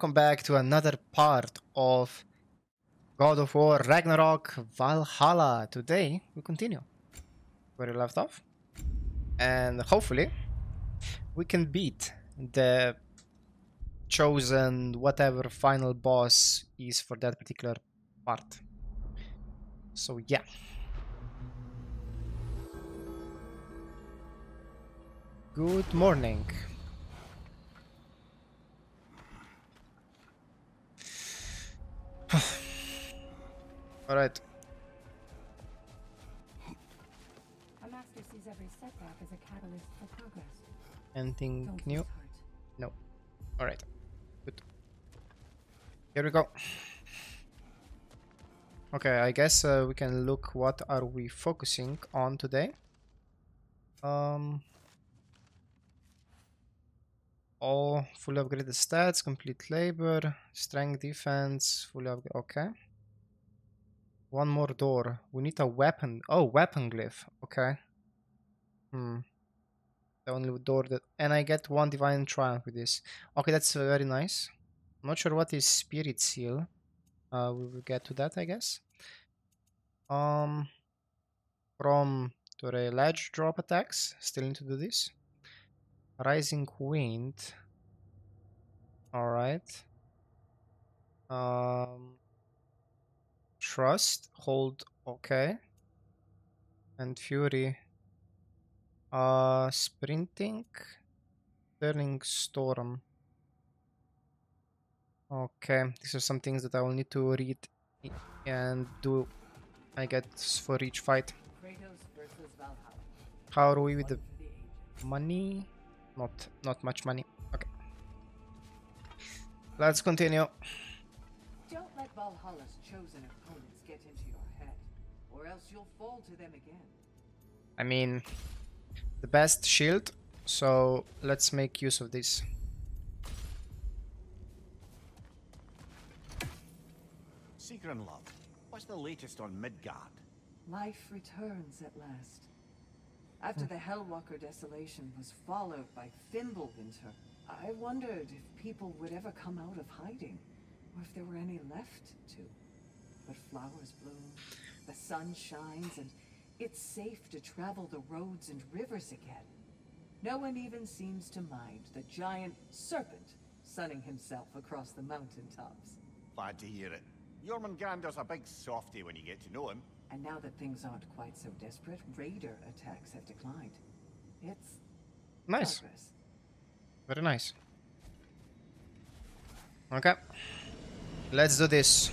welcome back to another part of God of War Ragnarok Valhalla. Today we continue where we left off, and hopefully we can beat the chosen whatever final boss is for that particular part. So yeah. Good morning. Alright. A master sees every setback as a catalyst for progress. Anything Don't new? No. Alright. Good. Here we go. Okay, I guess uh, we can look what are we focusing on today. Um all fully upgraded stats, complete labor, strength defense, fully upgraded. Okay. One more door. We need a weapon. Oh, weapon glyph. Okay. Hmm. The only door that. And I get one divine triumph with this. Okay, that's very nice. I'm not sure what is spirit seal. Uh, we will get to that, I guess. Um, from to a ledge drop attacks. Still need to do this. Rising wind. All right. Um, trust hold. Okay. And fury. Uh, sprinting. Turning storm. Okay, these are some things that I will need to read and do. I guess for each fight. Kratos versus Valhalla. How are we with the for the ages. money? Not, not much money. Okay. Let's continue. Don't let Valhalla's chosen opponents get into your head, or else you'll fall to them again. I mean, the best shield. So let's make use of this. Seeker Sigrun love, what's the latest on Midgard? Life returns at last. After the Hellwalker desolation was followed by Fimbulwinter, I wondered if people would ever come out of hiding, or if there were any left to. But flowers bloom, the sun shines, and it's safe to travel the roads and rivers again. No one even seems to mind the giant serpent sunning himself across the mountaintops. Glad to hear it. Jormungandr's a big softy when you get to know him. And now that things aren't quite so desperate, raider attacks have declined. It's Nice. progress. Very nice. Okay. Let's do this.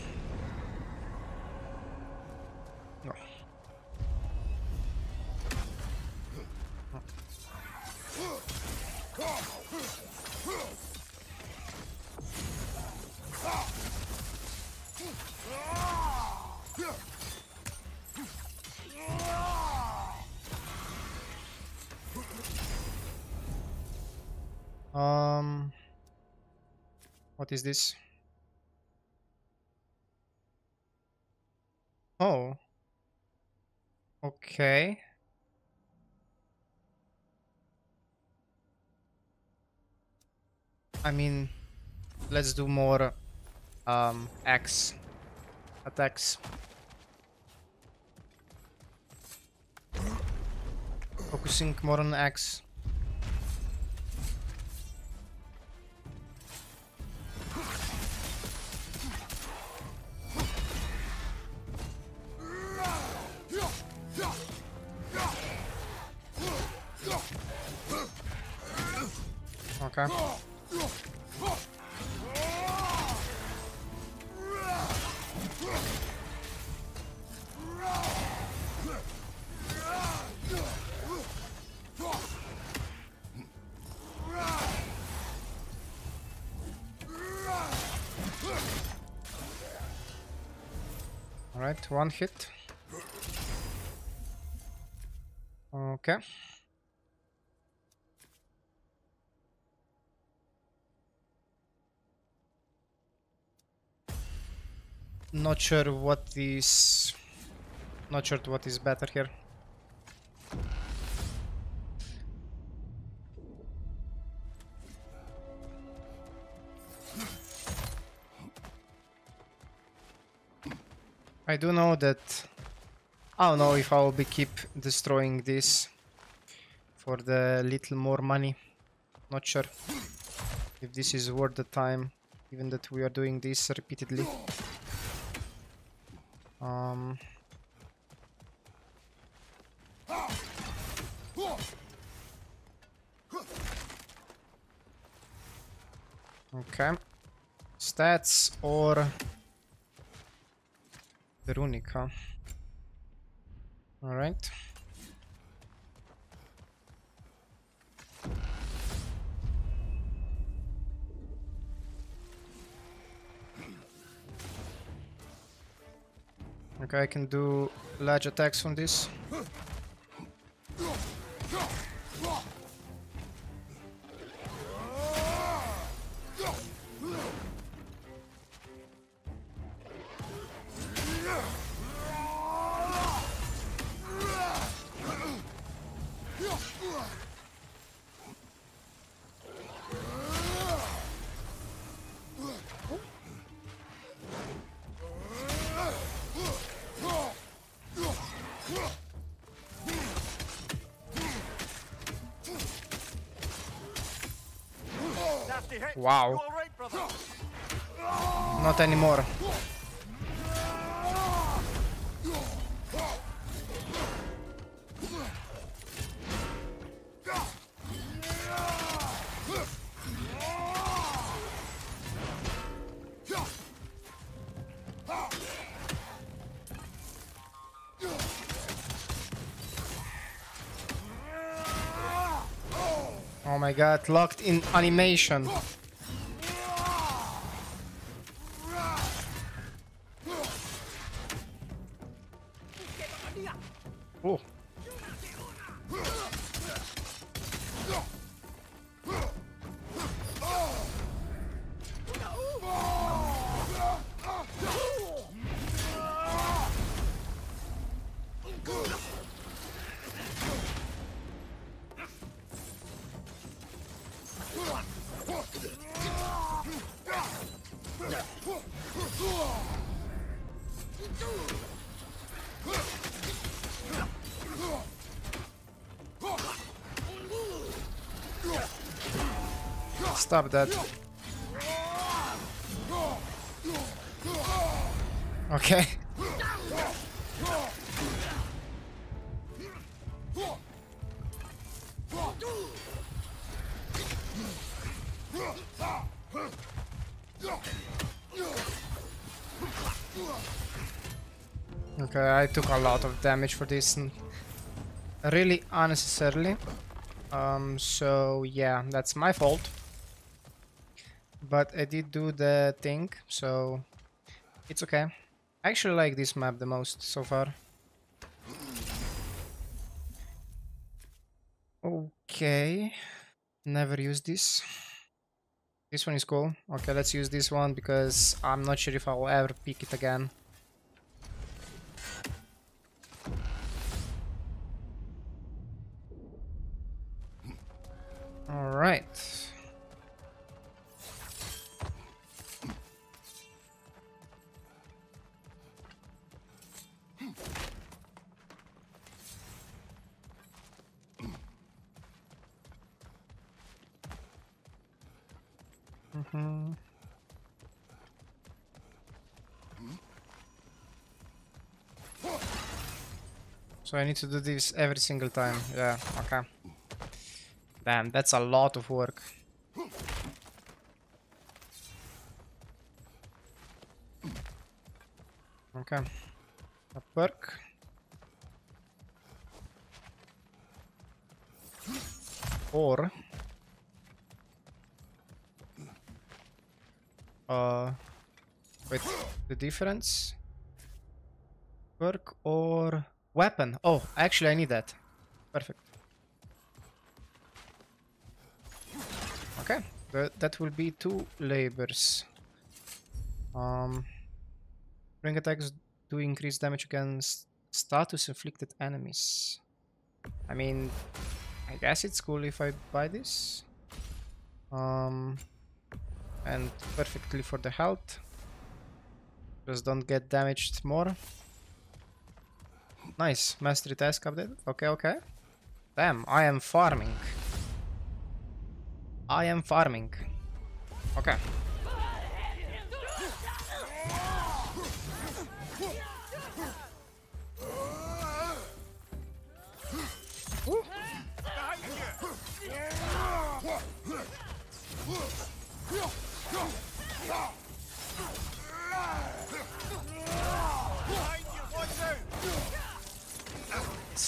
Um, what is this? Oh. Okay. I mean, let's do more um X attacks. Focusing more on X. Okay. Alright, one hit. Okay. Not sure what is... Not sure what is better here. I do know that... I don't know if I will be keep destroying this for the little more money. Not sure if this is worth the time, even that we are doing this repeatedly. Um, okay. Stats or the runic, huh? Okay, I can do large attacks from this. Wow. You all right, brother? Not anymore. Oh my god, locked in animation. Stop at that. Okay. Okay, I took a lot of damage for this. Really unnecessarily. Um, so yeah, that's my fault. But I did do the thing, so it's okay. I actually like this map the most so far. Okay, never used this. This one is cool. Okay, let's use this one because I'm not sure if I'll ever pick it again. I need to do this every single time. Yeah, okay. Damn, that's a lot of work. Okay. A perk. Or uh wait the difference perk or weapon oh actually I need that perfect Okay, that, will be two labors. Um, ring attacks do increase damage against status inflicted enemies. I mean, I guess it's cool if I buy this. Um, and perfectly for the health. Just don't get damaged more. Nice. Mastery task updated. Okay, okay. Damn, I am farming. I am farming. Okay.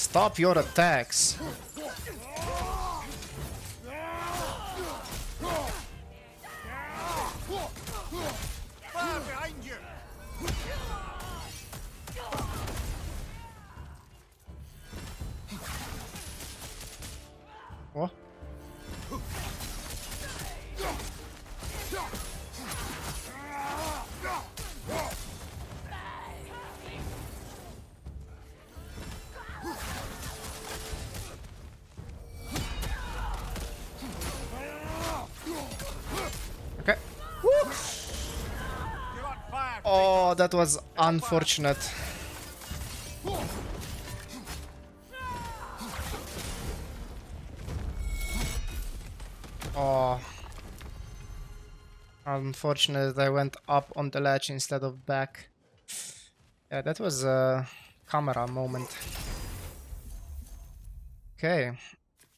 Stop your attacks. That was unfortunate. Oh. Unfortunate I went up on the ledge instead of back. Yeah, that was a camera moment. Okay.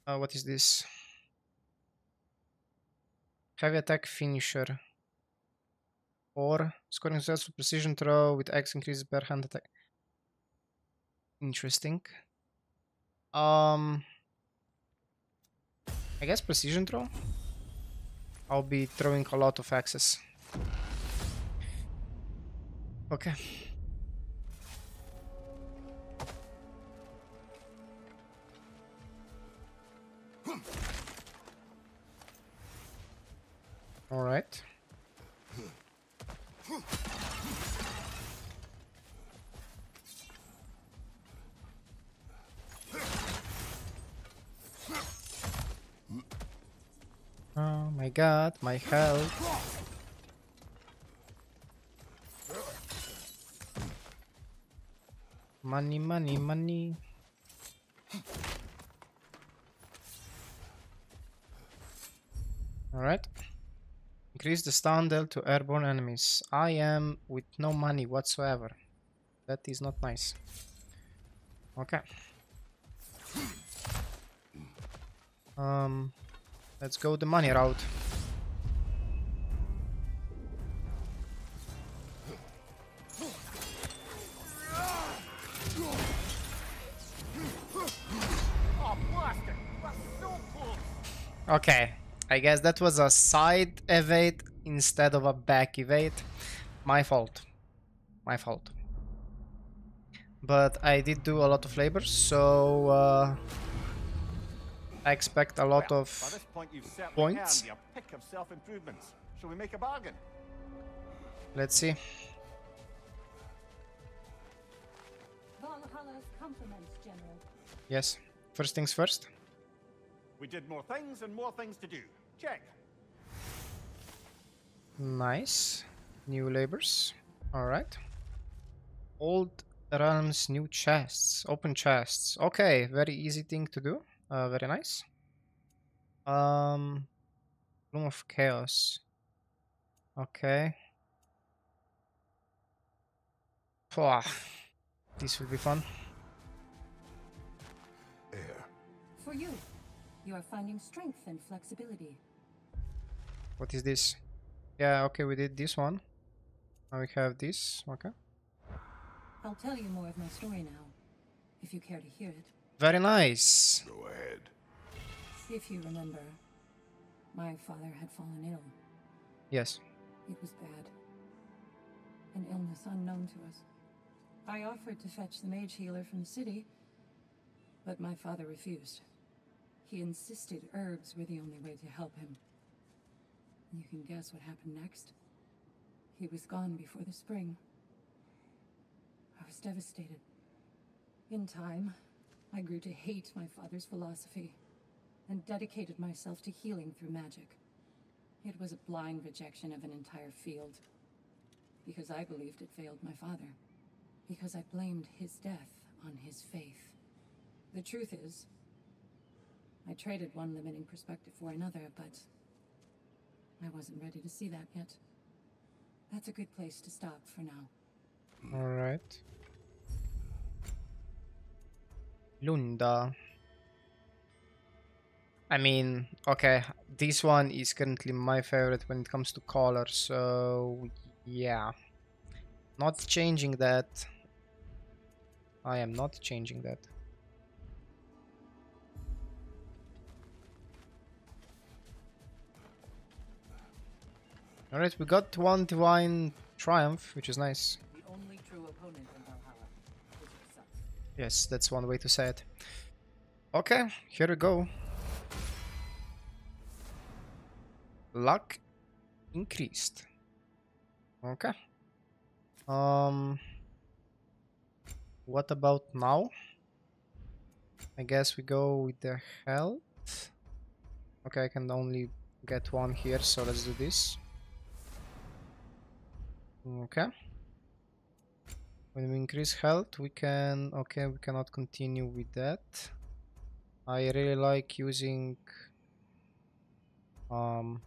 Uh, what is this? Heavy attack finisher. Or scoring successful precision throw with X increases per hand attack. Interesting. Um, I guess precision throw. I'll be throwing a lot of axes. Okay. All right. My god, my health. Money, money, money. Alright. Increase the stun dealt to airborne enemies. I am with no money whatsoever. That is not nice. Okay. Um, let's go the money route. Okay, I guess that was a side evade instead of a back evade. My fault. My fault. But I did do a lot of labor, so uh, I expect a lot of. Point, points. earned your pick of. Shall we make a bargain? Let's see. Valhalla's compliments, General. Yes. First things first. We did more things and more things to do. Check. Nice. New labors. Alright. Old realms, new chests. Open chests. Okay, very easy thing to do. Uh, very nice. Um, Bloom of Chaos. Okay. Pwah. This will be fun. Air. For you, you are finding strength and flexibility. What is this? Yeah, okay, we did this one. Now we have this. Okay. I'll tell you more of my story now, if you care to hear it. Very nice. Go ahead. If you remember, my father had fallen ill. Yes. It was bad. An illness unknown to us. I offered to fetch the mage healer from the city, but my father refused. He insisted herbs were the only way to help him. You can guess what happened next. He was gone before the spring. I was devastated. In time, I grew to hate my father's philosophy and dedicated myself to healing through magic. It was a blind rejection of an entire field. Because I believed it failed my father. Because I blamed his death on his faith. The truth is, I traded one limiting perspective for another, but I wasn't ready to see that yet. That's a good place to stop for now. Alright. Lunda. I mean, okay, this one is currently my favorite when it comes to color, so yeah. Not changing that. I am not changing that. Alright, we got one divine triumph, which is nice. Yes, that's one way to say it. Okay, here we go. Luck increased. Okay. Um what about now? I guess we go with the health. Okay, I can only get one here, so let's do this. Okay. When we increase health, we can... Okay, we cannot continue with that. I really like using um,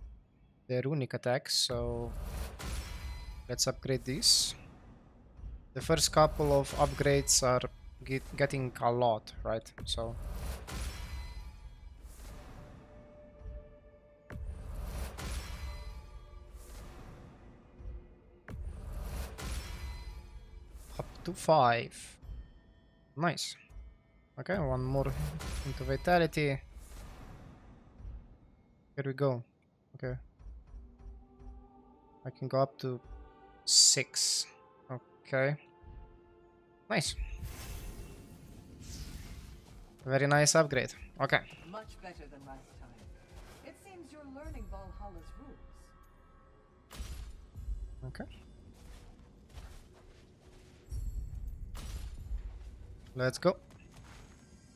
the runic attacks, so let's upgrade this. The first couple of upgrades are get, getting a lot, right? So to five. Nice. Okay, one more into vitality. Here we go. Okay. I can go up to six. Okay. Nice. Very nice upgrade. Okay. Much better than last time. It seems you're learning Valhalla's rules. Okay. Let's go.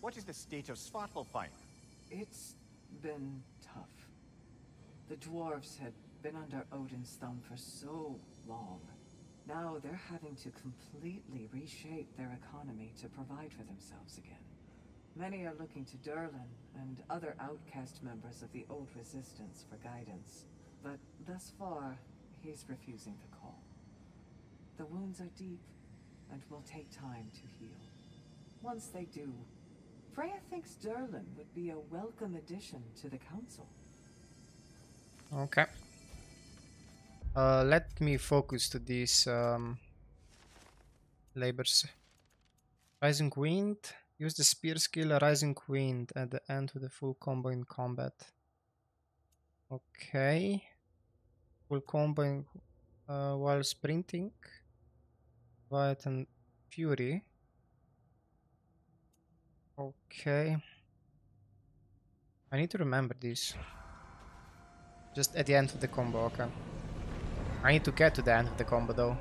What is the state of Svartalfheim? It's been tough. The dwarves had been under Odin's thumb for so long. Now they're having to completely reshape their economy to provide for themselves again. Many are looking to Durlin and other outcast members of the old resistance for guidance. But thus far, he's refusing the call. The wounds are deep and will take time to heal. Once they do, Freya thinks Durlin would be a welcome addition to the council. Okay. Uh, let me focus to these um, labors. Rising Wind. Use the spear skill Rising Wind at the end of the full combo in combat. Okay. Full combo in, uh, while sprinting. Riot and Fury. Okay. I need to remember this. Just at the end of the combo, okay. I need to get to the end of the combo though.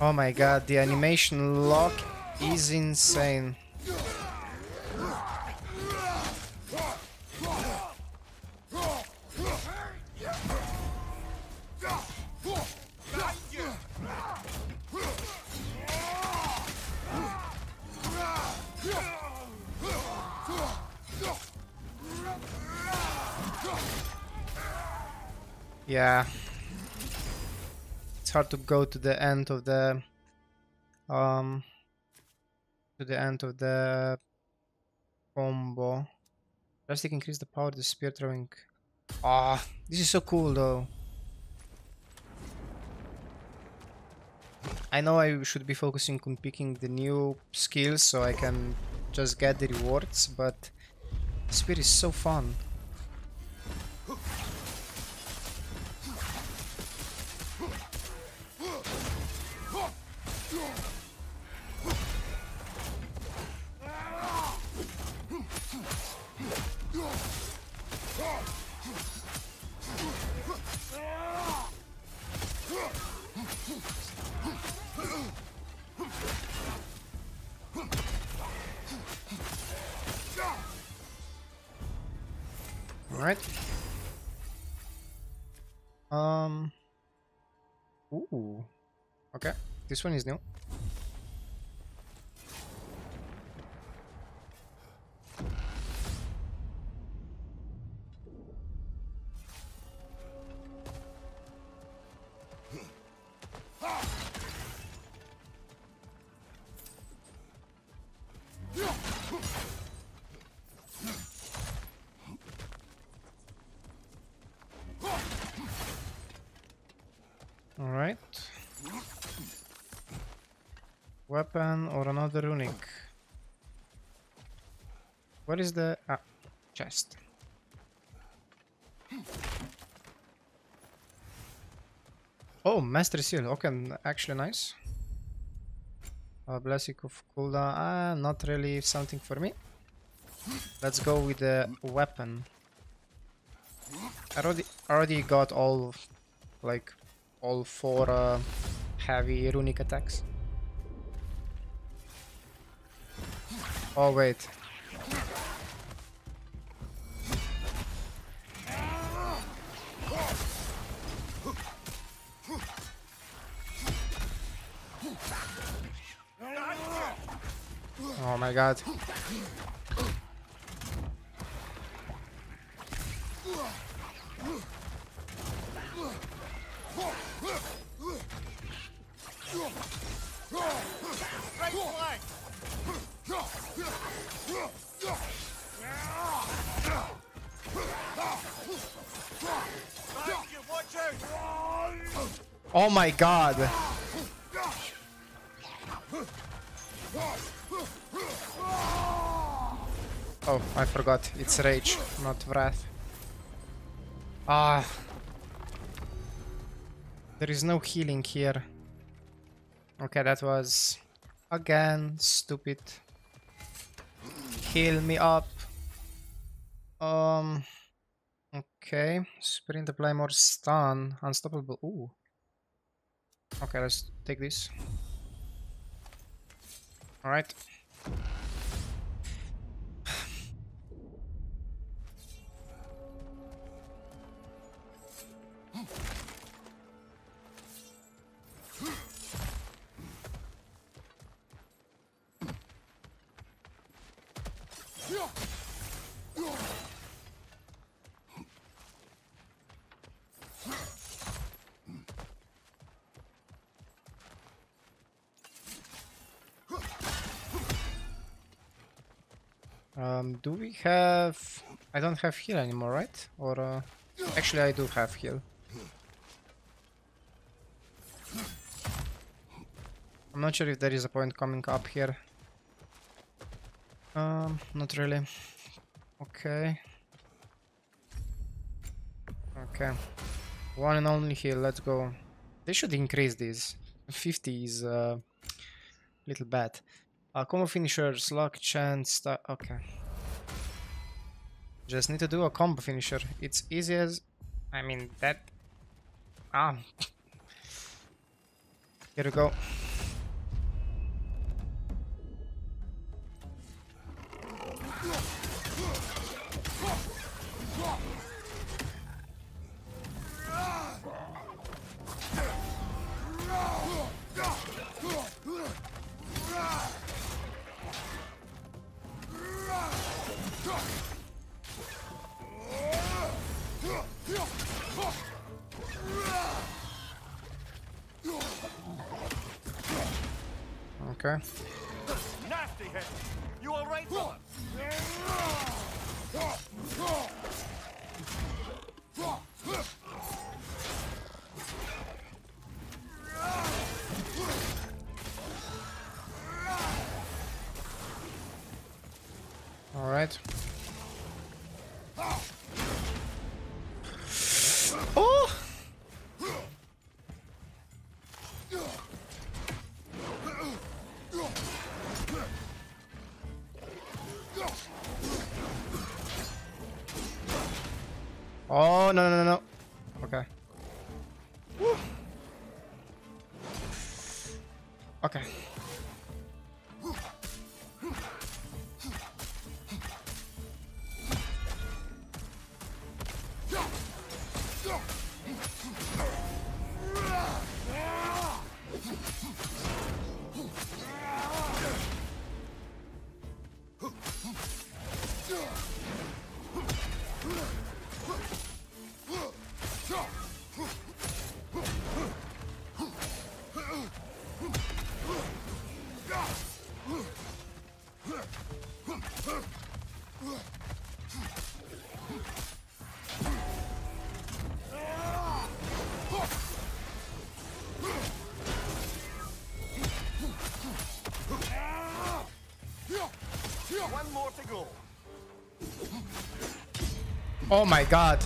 Oh my god, the animation lock is insane. Yeah. It's hard to go to the end of the um to the end of the combo. Drastic increase the power of the spear throwing. Ah, this is so cool though. I know I should be focusing on picking the new skills so I can just get the rewards, but spear is so fun. Okay. This one is new. All right. Weapon or another runic. What is the ah, chest? Oh, Master Seal. Okay, actually nice. Uh, Blessing of cooldown. Ah, not really something for me. Let's go with the weapon. I already already got all, like, all four uh, heavy runic attacks. Oh wait. Oh my god. Oh my god. Oh, I forgot. It's rage, not wrath. Ah. There is no healing here. Okay, that was again stupid. Heal me up. Um. Okay, sprint apply more stun, unstoppable. Ooh. Okay, let's take this. Alright. Do we have... I don't have heal anymore, right? Or... Uh... Actually, I do have heal. I'm not sure if there is a point coming up here. Um, not really. Okay. Okay. One and only heal, let's go. They should increase this. 50 is a uh, little bad. Uh, combo finishers, luck, chance, okay. Just need to do a combo finisher. It's easy as... I mean, that... Ah. Here we go. Oh my god.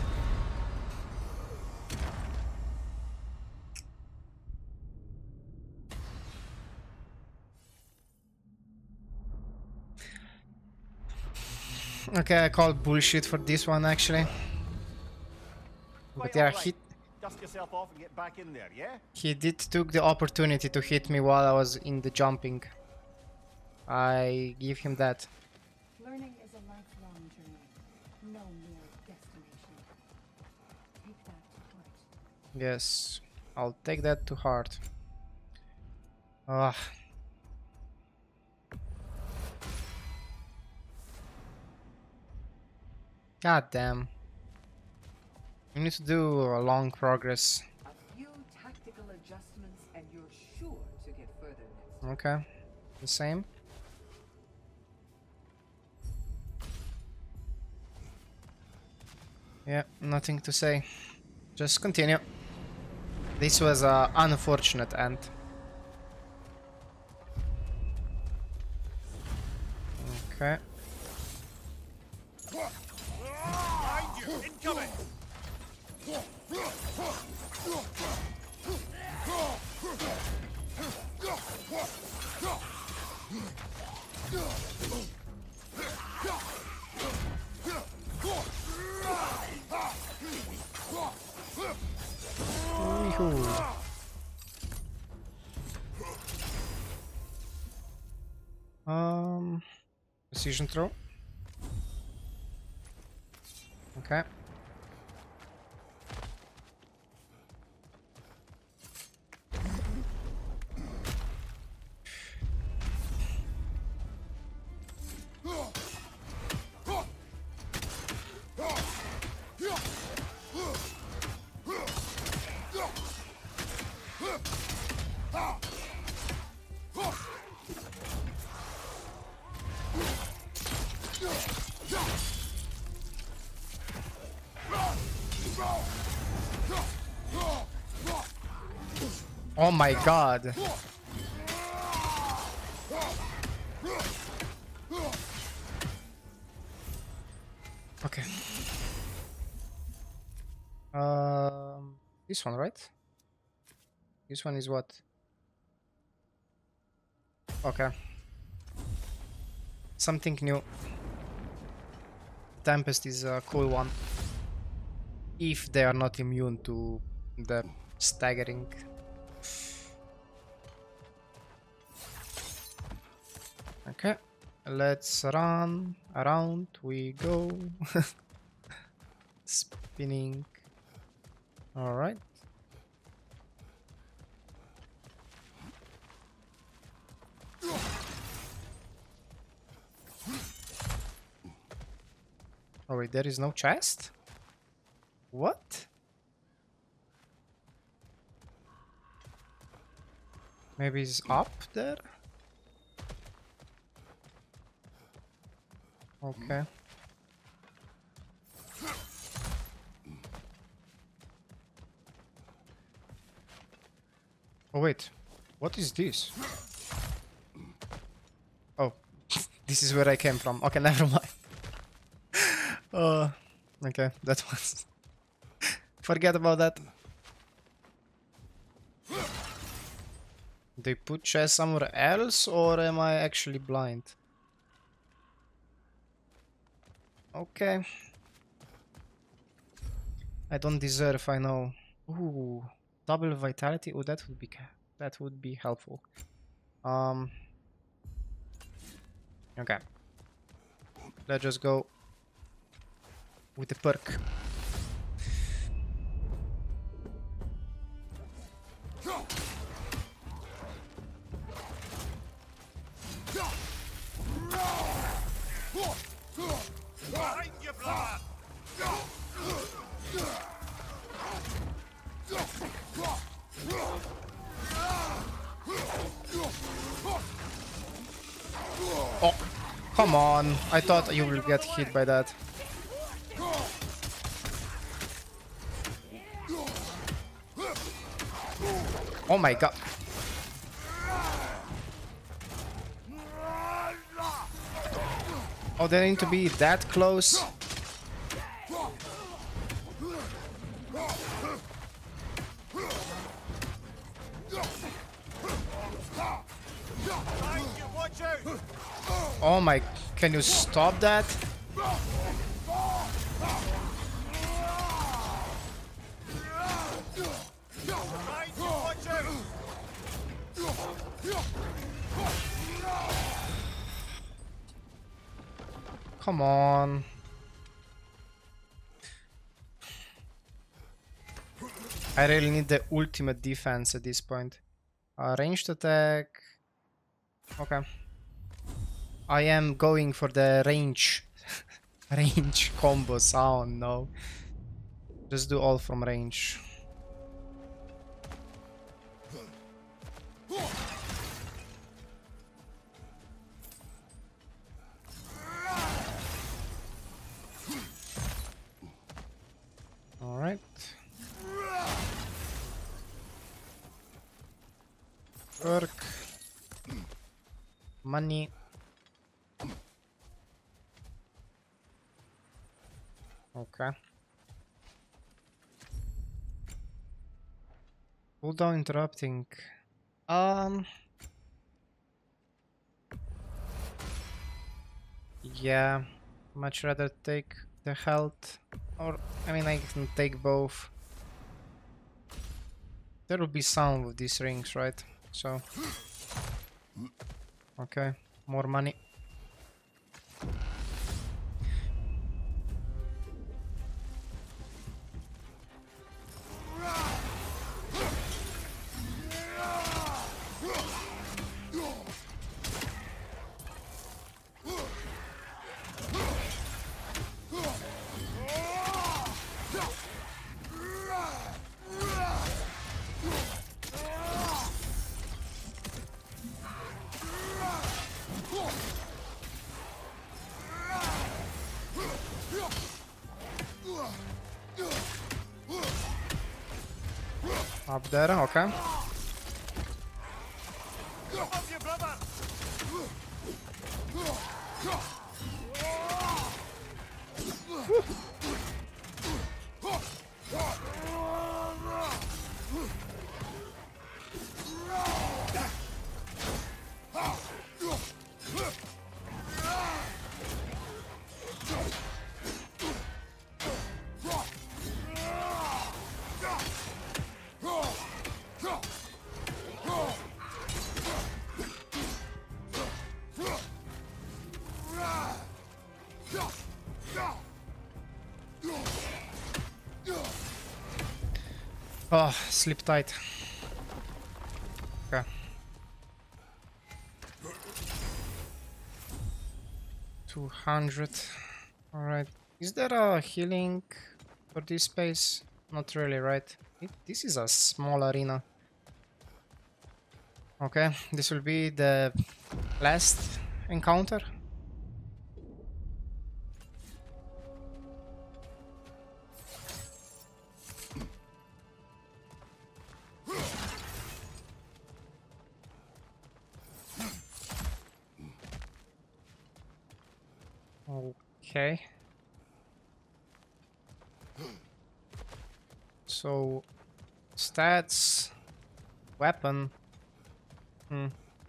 Okay, I called bullshit for this one actually. But yeah, he Dust yourself off and get back in there, yeah? he did took the opportunity to hit me while I was in the jumping. I give him that. Yes, I'll take that to heart. Ah. God damn. We need to do a long progress. A few tactical adjustments and you're sure to get further next. Okay. The same. Yeah, nothing to say. Just continue. This was an unfortunate end. Okay. Incoming! Woohoo. Um, precision throw. Okay. My god. Okay. Um, this one, right? This one is what? Okay. Something new. Tempest is a cool one. If they are not immune to the staggering. Okay, let's run around we go. Spinning. Alright. Oh wait, there is no chest? What? Maybe it's up there? Okay. Oh wait, what is this? Oh, this is where I came from. Okay, never mind. uh, okay, that was. Forget about that. They put chess somewhere else, or am I actually blind? Okay. I don't deserve, I know. Ooh, double vitality. Oh, that would be that would be helpful. Um. Okay. Let's just go with the perk. Oh, come on! I thought you will get hit by that. Oh my god. Oh, they need to be that close. Oh my, can you stop that? Come on. I really need the ultimate defense at this point. Uh, ranged attack. Okay. I am going for the range. range combos. Oh no. Just do all from range. Alright. Work. Money. Okay. Cooldown interrupting. Um. Yeah, much rather take the health. Or, I mean, I can take both. There will be some with these rings, right? So. Okay, more money. Up there, sleep tight. Okay. Two hundred. Alright. Is there a healing for this space? Not really, right? It, this is a small arena. Okay, this will be the last encounter. Okay. So, stats, weapon. Hmm.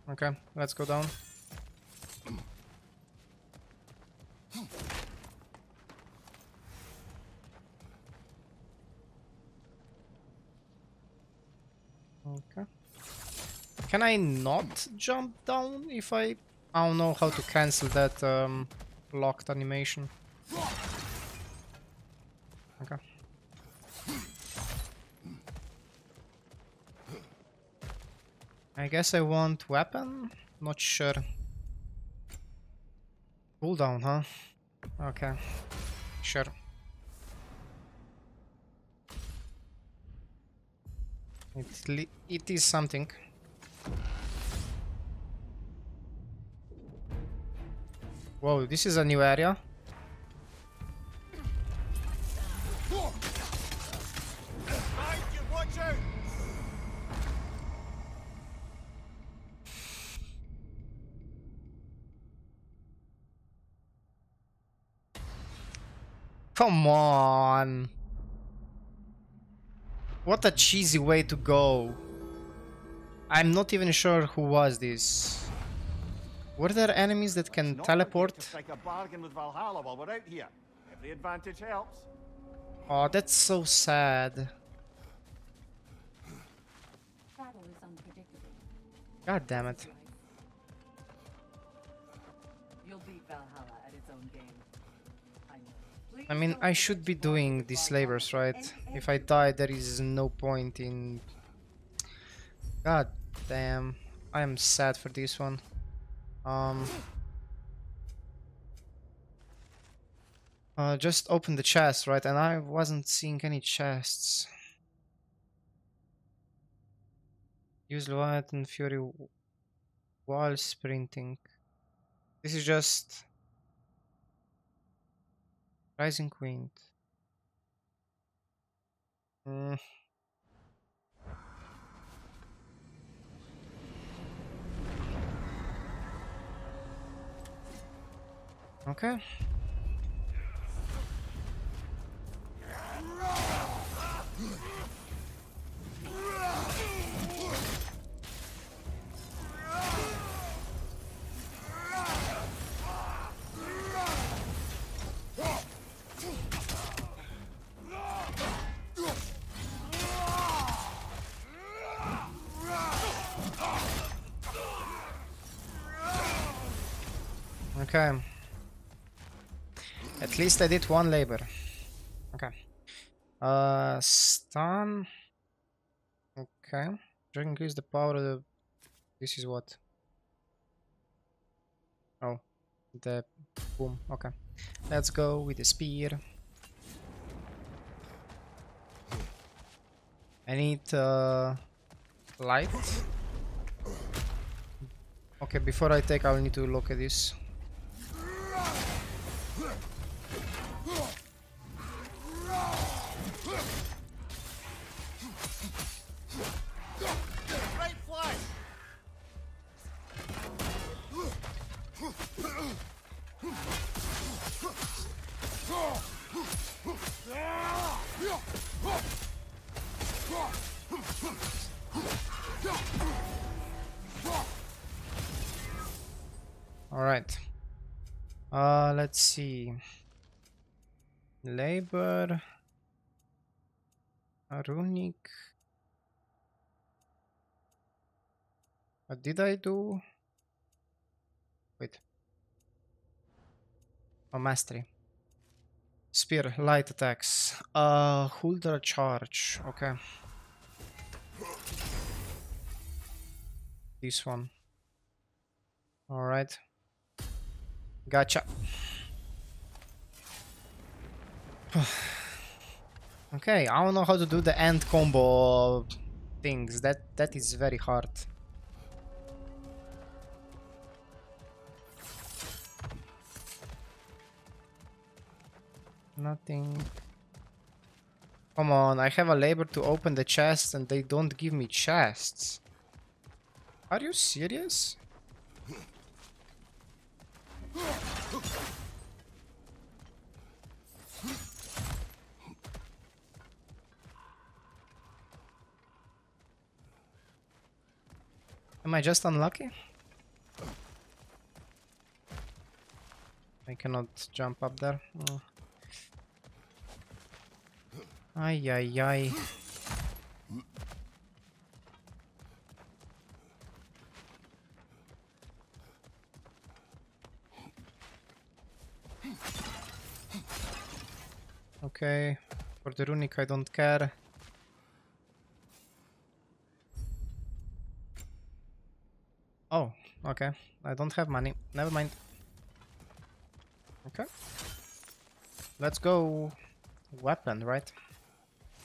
Okay, let's go down. Okay. Can I not jump down if I... I don't know how to cancel that um, locked animation. Okay. I guess I want weapon? Not sure. Cooldown, huh? Okay. Sure. It, it is something. Whoa, this is a new area. Come on. What a cheesy way to go. I'm not even sure who was this. Were there enemies that can teleport? To a bargain with Valhalla while we're out here. Every advantage helps. Oh, that's so sad. Travel is unpredictable. God damn it. You'll beat Valhalla at its own game. I know. Please I mean, I should be doing these Valhalla labors, right? If I die, there is no point in... God damn. I am sad for this one. Um... Uh, just open the chest, right? And I wasn't seeing any chests. Use Light and Fury while sprinting. This is just... Rising Wind. Mm. Okay. Okay. At least I did one labor. Okay. Uh, stun. Okay. Drag increase the power of the. This is what? Oh, the boom. Okay. Let's go with the spear. I need uh, light. Okay, before I take, I'll need to look at this. All right. Uh, let's see. Labor. Runic. What did I do? Wait. Oh, mastery. Spear, light attacks. Uh, Hulder charge. Okay. This one. Alright. Gotcha. okay, I don't know how to do the end combo things. That that is very hard. Nothing. Come on, I have a labor to open the chest and they don't give me chests. Are you serious? Am I just unlucky? I cannot jump up there. Oh. Ay, ay, ay. Okay, for the runic I don't care. Oh, okay. I don't have money. Never mind. Okay. Let's go weapon, right?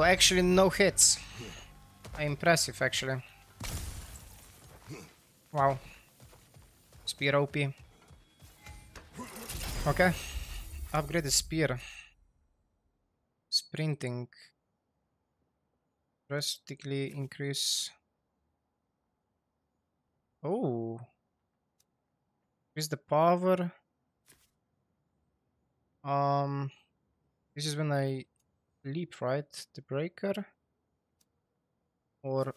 Wow, actually no hits. Impressive, actually. Wow. Spear OP. Okay. Upgrade the spear. Sprinting. Drastically increase. Oh. Increase the power. Um. This is when I leap, right? The breaker? Or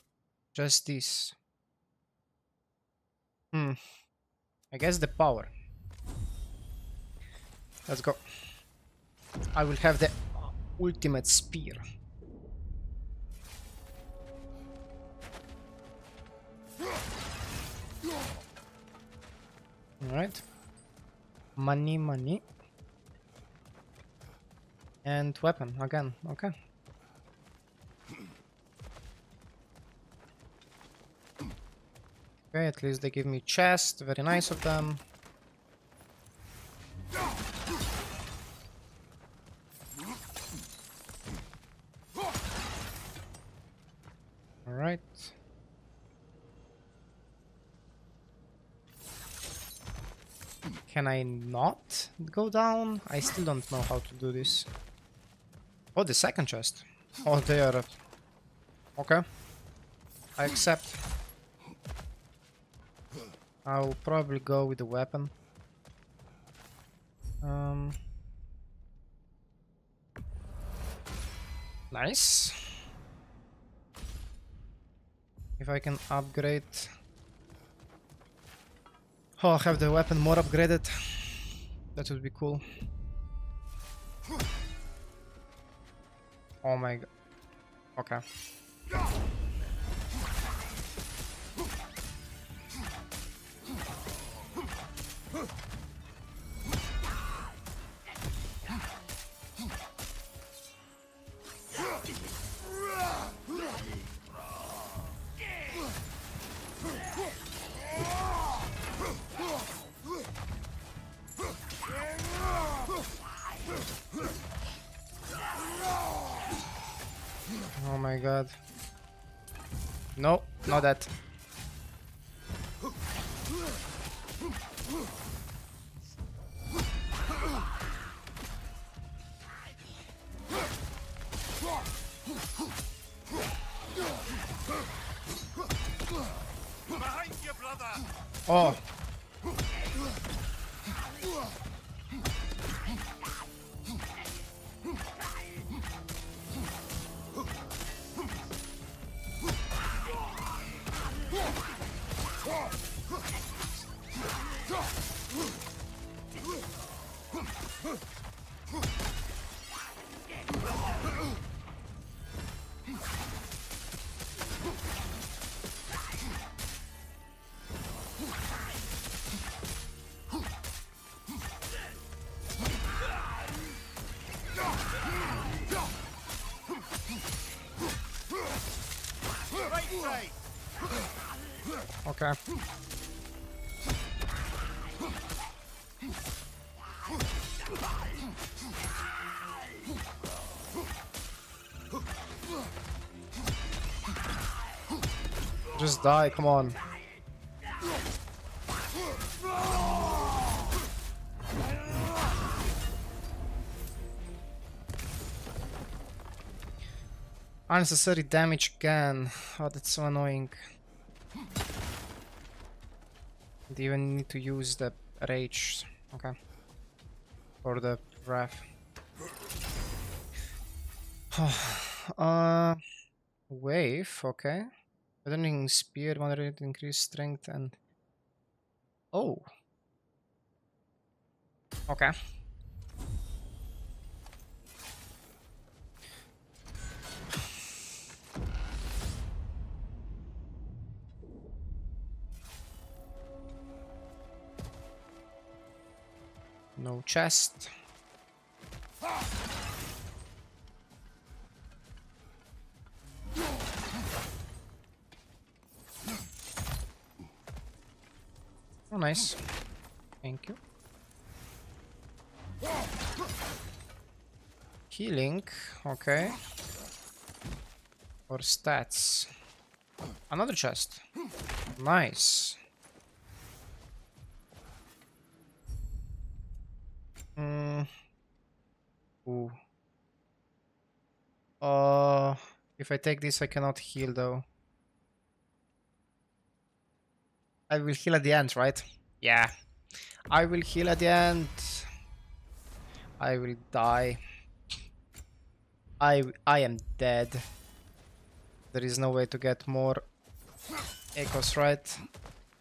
just this? Hmm. I guess the power. Let's go. I will have the ultimate spear. Alright. Money, money. And weapon again, okay. Okay, at least they give me chest, very nice of them. Alright. Can I not go down? I still don't know how to do this. Oh, the second chest. Oh, they are... Okay. I accept. I'll probably go with the weapon. Um... Nice. If I can upgrade... Oh, have the weapon more upgraded. That would be cool. Oh my god. Okay. Oh my god. No, not that. Behind you, brother! Oh. Die, come on. Unnecessary damage again. Oh, that's so annoying. And even need to use the rage. Okay. For the wrath. uh, wave. Okay. Abandoning spear moderate increase strength and... Oh! Okay. No chest. Oh, nice. Thank you. Healing, okay. Or stats. Another chest. Nice. Hmm. Ooh. Uh, if I take this, I cannot heal though. I will heal at the end, right? Yeah. I will heal at the end. I will die. I I am dead. There is no way to get more echoes, right?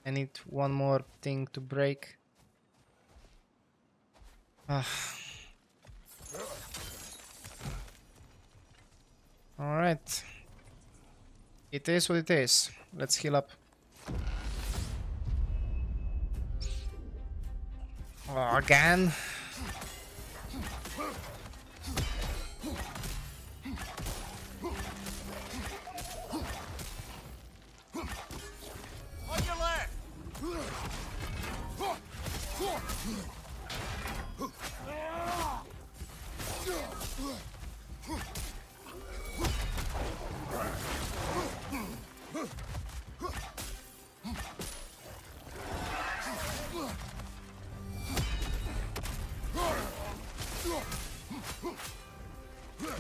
I need one more thing to break. Ah. Alright. It is what it is. Let's heal up. Oh, again?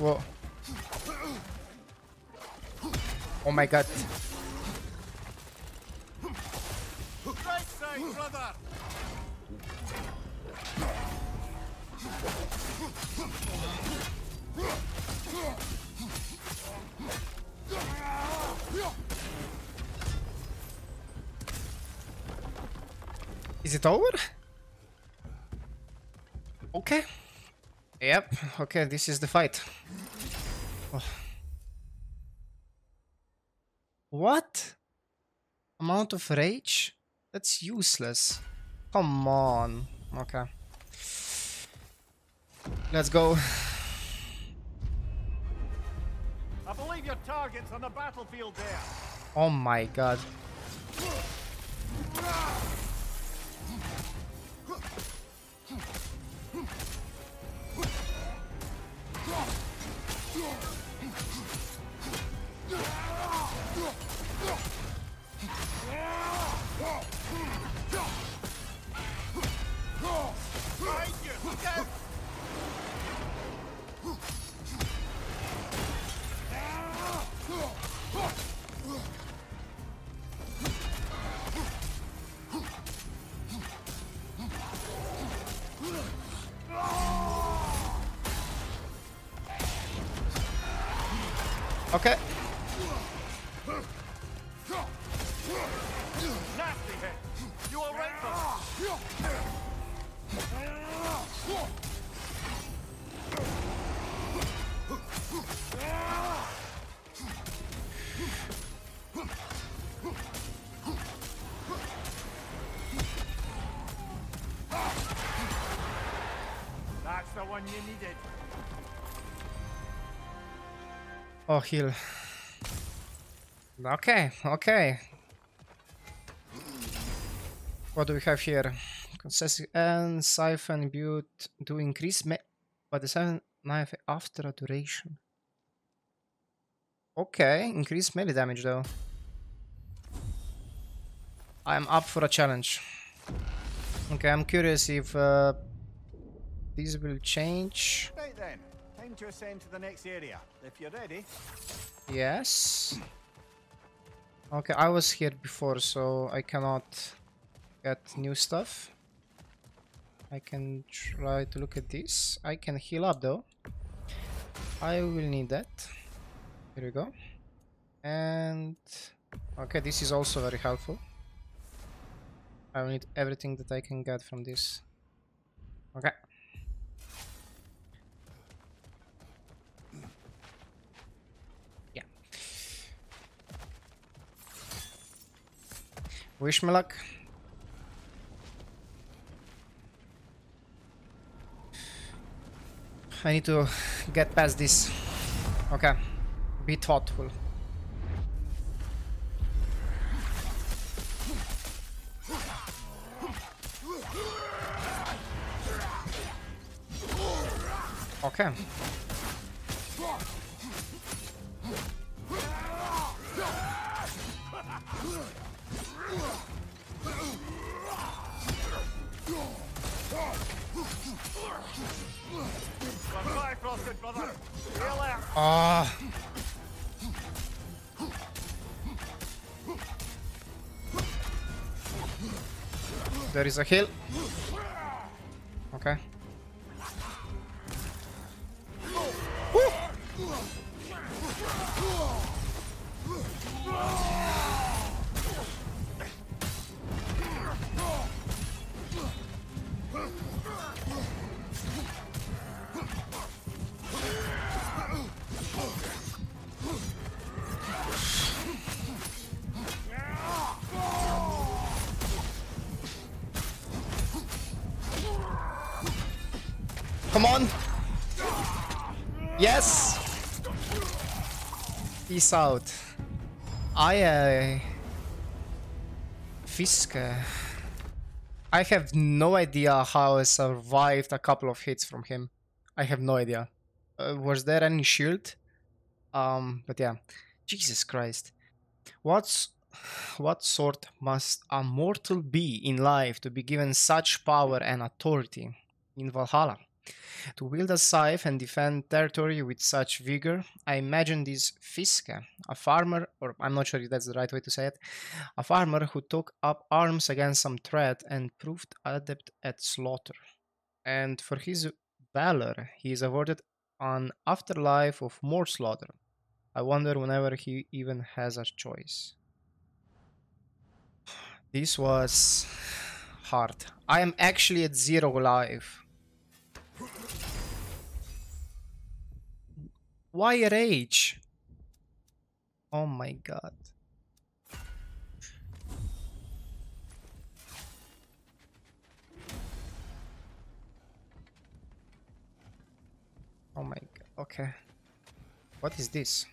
Oh my god. Right side, brother! Is it over? Okay. Yep. Okay, this is the fight. Oh. What? Amount of rage? That's useless. Come on. Okay. Let's go. I believe your target's on the battlefield there. Oh my god. Behind you! Look Okay. Heal. Okay, okay. What do we have here? Concessive and siphon build to increase me but the siphon knife after a duration. Okay, increase melee damage though. I'm up for a challenge. Okay, I'm curious if uh, will change. Right time to ascend to the next area. If you're ready. Yes. Okay, I was here before, so I cannot get new stuff. I can try to look at this. I can heal up though. I will need that. Here we go. And okay, this is also very helpful. I will need everything that I can get from this. Okay. Wish me luck. I need to get past this. Okay. Be thoughtful. Okay. Ah. There is a hill. Yes. Peace out. I uh, Fisk. uh, I have no idea how I survived a couple of hits from him. I have no idea. Uh, was there any shield? Um, but yeah. Jesus Christ. What's what sort must a mortal be in life to be given such power and authority in Valhalla? To wield a scythe and defend territory with such vigor, I imagine this Fiske, a farmer, or I'm not sure if that's the right way to say it, a farmer who took up arms against some threat and proved adept at slaughter. And for his valor, he is awarded an afterlife of more slaughter. I wonder whenever he even has a choice. This was hard. I am actually at zero life. Why rage? Oh my god. Oh my god. Okay. What is this?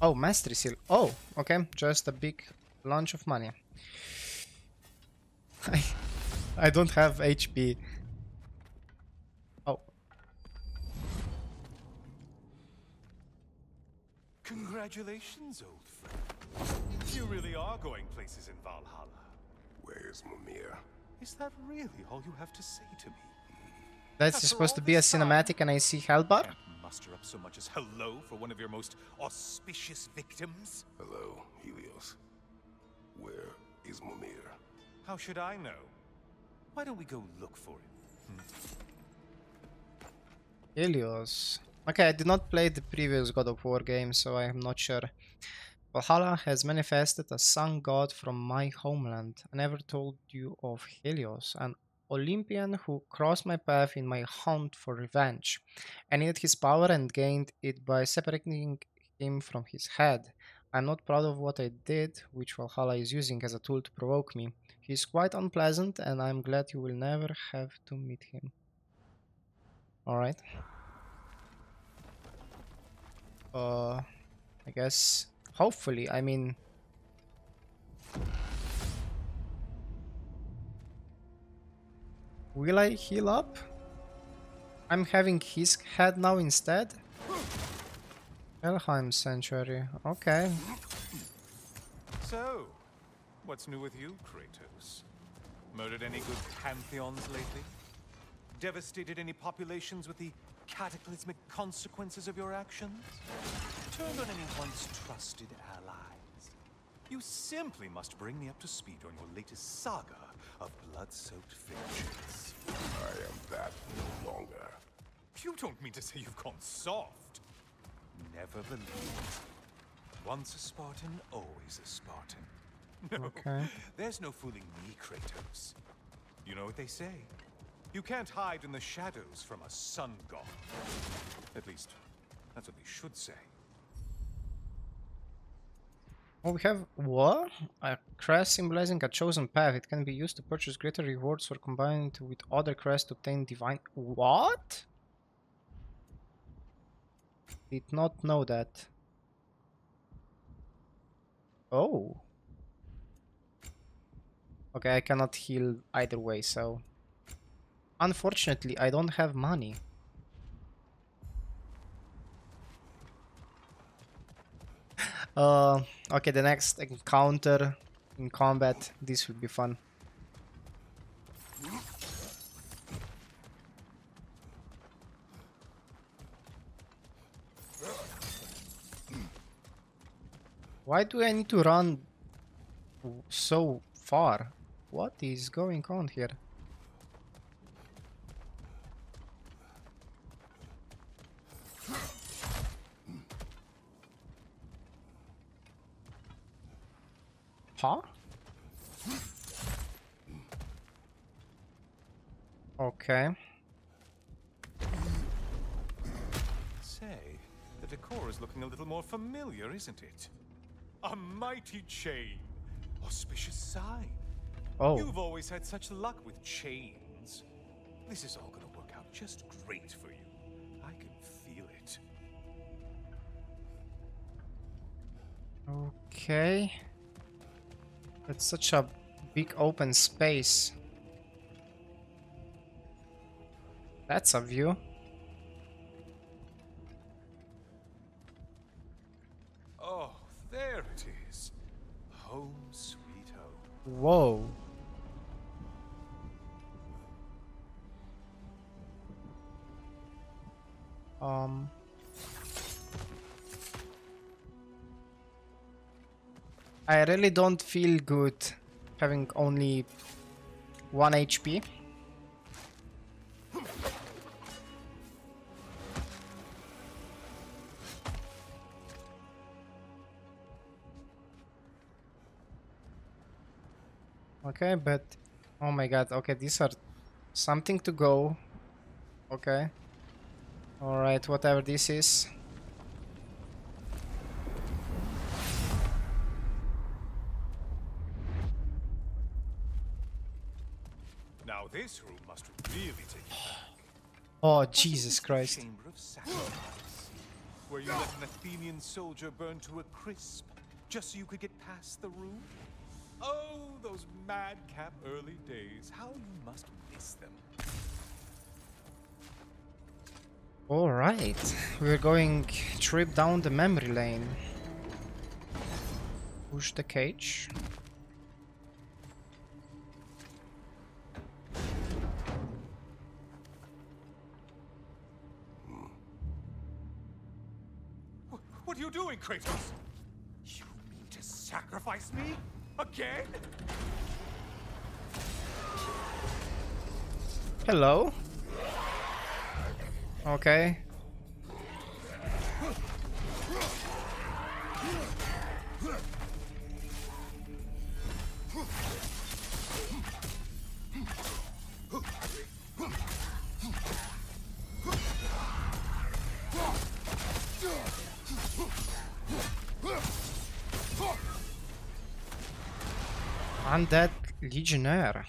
Oh, mastery seal. Oh, okay. Just a big lunch of money. I, I don't have HP. Oh, Congratulations, old friend. You really are going places in Valhalla. Where's Mimir? Is that really all you have to say to me? that's After supposed to be a this time, cinematic and I see Hellbar? Can't muster up so much as hello for one of your most auspicious victims? Hello, Helios. Where is Mimir? How should I know? Why don't we go look for him? Hmm. Helios. Okay, I did not play the previous God of War game, so I am not sure. Valhalla has manifested a sun god from my homeland. I never told you of Helios, an Olympian who crossed my path in my hunt for revenge. I needed his power and gained it by separating him from his head. I'm not proud of what I did, which Valhalla is using as a tool to provoke me. He's quite unpleasant, and I'm glad you will never have to meet him. Alright. Uh, I guess, hopefully, I mean... Will I heal up? I'm having his head now instead? Helheim Sanctuary, okay. So, what's new with you, Kratos? Murdered any good pantheons lately? Devastated any populations with the cataclysmic consequences of your actions? Turned on any once trusted allies? You simply must bring me up to speed on your latest saga of blood-soaked vengeance. I am that no longer. You don't mean to say you've gone soft? Never believe. Once a Spartan, always a Spartan. No, Okay. there's no fooling me, Kratos. You know what they say? You can't hide in the shadows from a sun god. At least, that's what they should say. Oh, we have what? A crest symbolizing a chosen path. It can be used to purchase greater rewards or combined with other crests to obtain divine. What? Did not know that. Oh. Okay, I cannot heal either way, so. Unfortunately, I don't have money. Uh, okay, the next encounter in combat, this will be fun. Why do I need to run so far? What is going on here? Huh? Okay. Say, the decor is looking a little more familiar, isn't it? A mighty chain. Auspicious sign. Oh, You've always had such luck with chains. This is all gonna work out just great for you. I can feel it. okay. It's such a big open space. That's a view. Oh, there it is. Home sweet home. Whoa. I really don't feel good having only 1 HP. Okay, but oh my god, okay, these are something to go. Okay. Alright, whatever this is. Oh, Jesus Christ. Where you let an Athenian soldier burn to a crisp, just so you could get past the room. Oh, those madcap early days! How you must miss them. Alright, we're going trip down the memory lane. Push the cage. Doing, Kratos? You mean to sacrifice me again? Hello. Okay. Undead Legionnaire.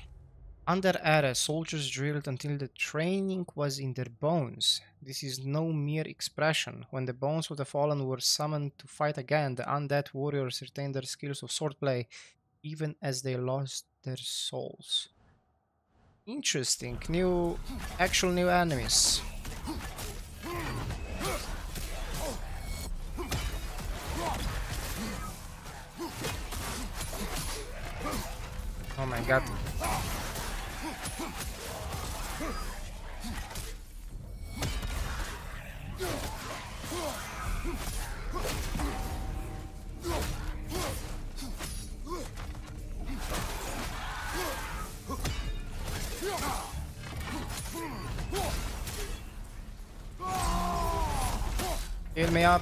Under era, soldiers drilled until the training was in their bones. This is no mere expression. When the bones of the fallen were summoned to fight again, the undead warriors retained their skills of swordplay even as they lost their souls. Interesting. New, actual new enemies. Oh my god. Heal me up.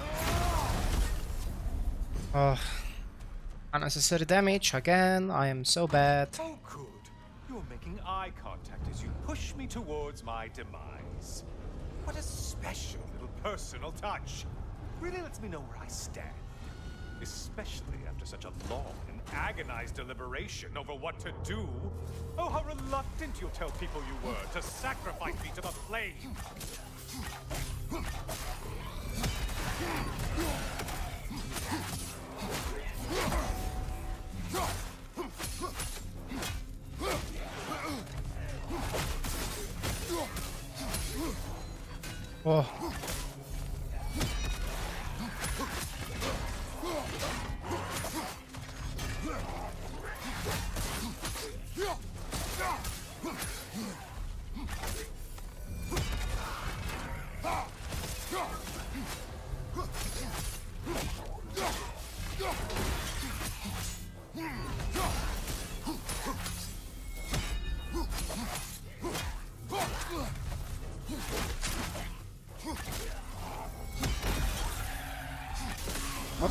Oh, unnecessary damage again. I am so bad. Oh, good. You're making eye contact as you push me towards my demise. What a special little personal touch. Really lets me know where I stand. Especially after such a long and agonized deliberation over what to do. Oh, how reluctant you'll tell people you were to sacrifice me to the flames. Oh.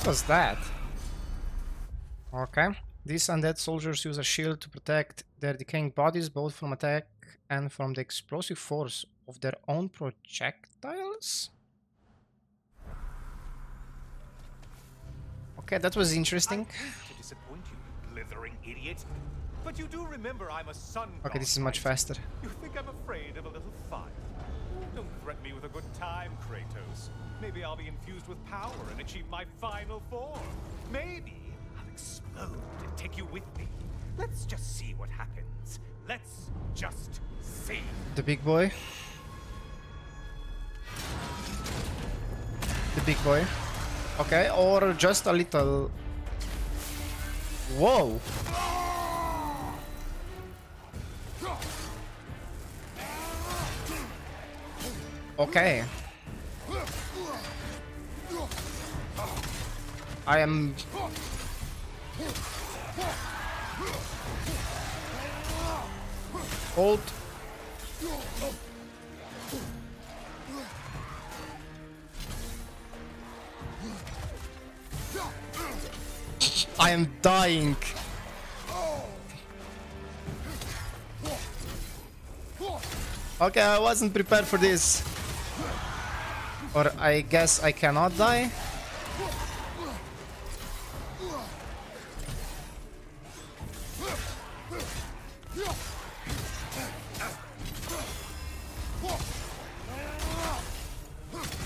What was that? Okay. These undead soldiers use a shield to protect their decaying bodies both from attack and from the explosive force of their own projectiles? Okay, that was interesting. You, idiot. But you do remember I'm a sun Okay, this is much faster. You think I'm afraid of a little fire? Threaten me with a good time, Kratos. Maybe I'll be infused with power and achieve my final form. Maybe I'll explode and take you with me. Let's just see what happens. Let's just see. The big boy. The big boy. Okay, or just a little. Whoa! Okay. I am. Hold. I am dying. Okay, I wasn't prepared for this. Or I guess I cannot die.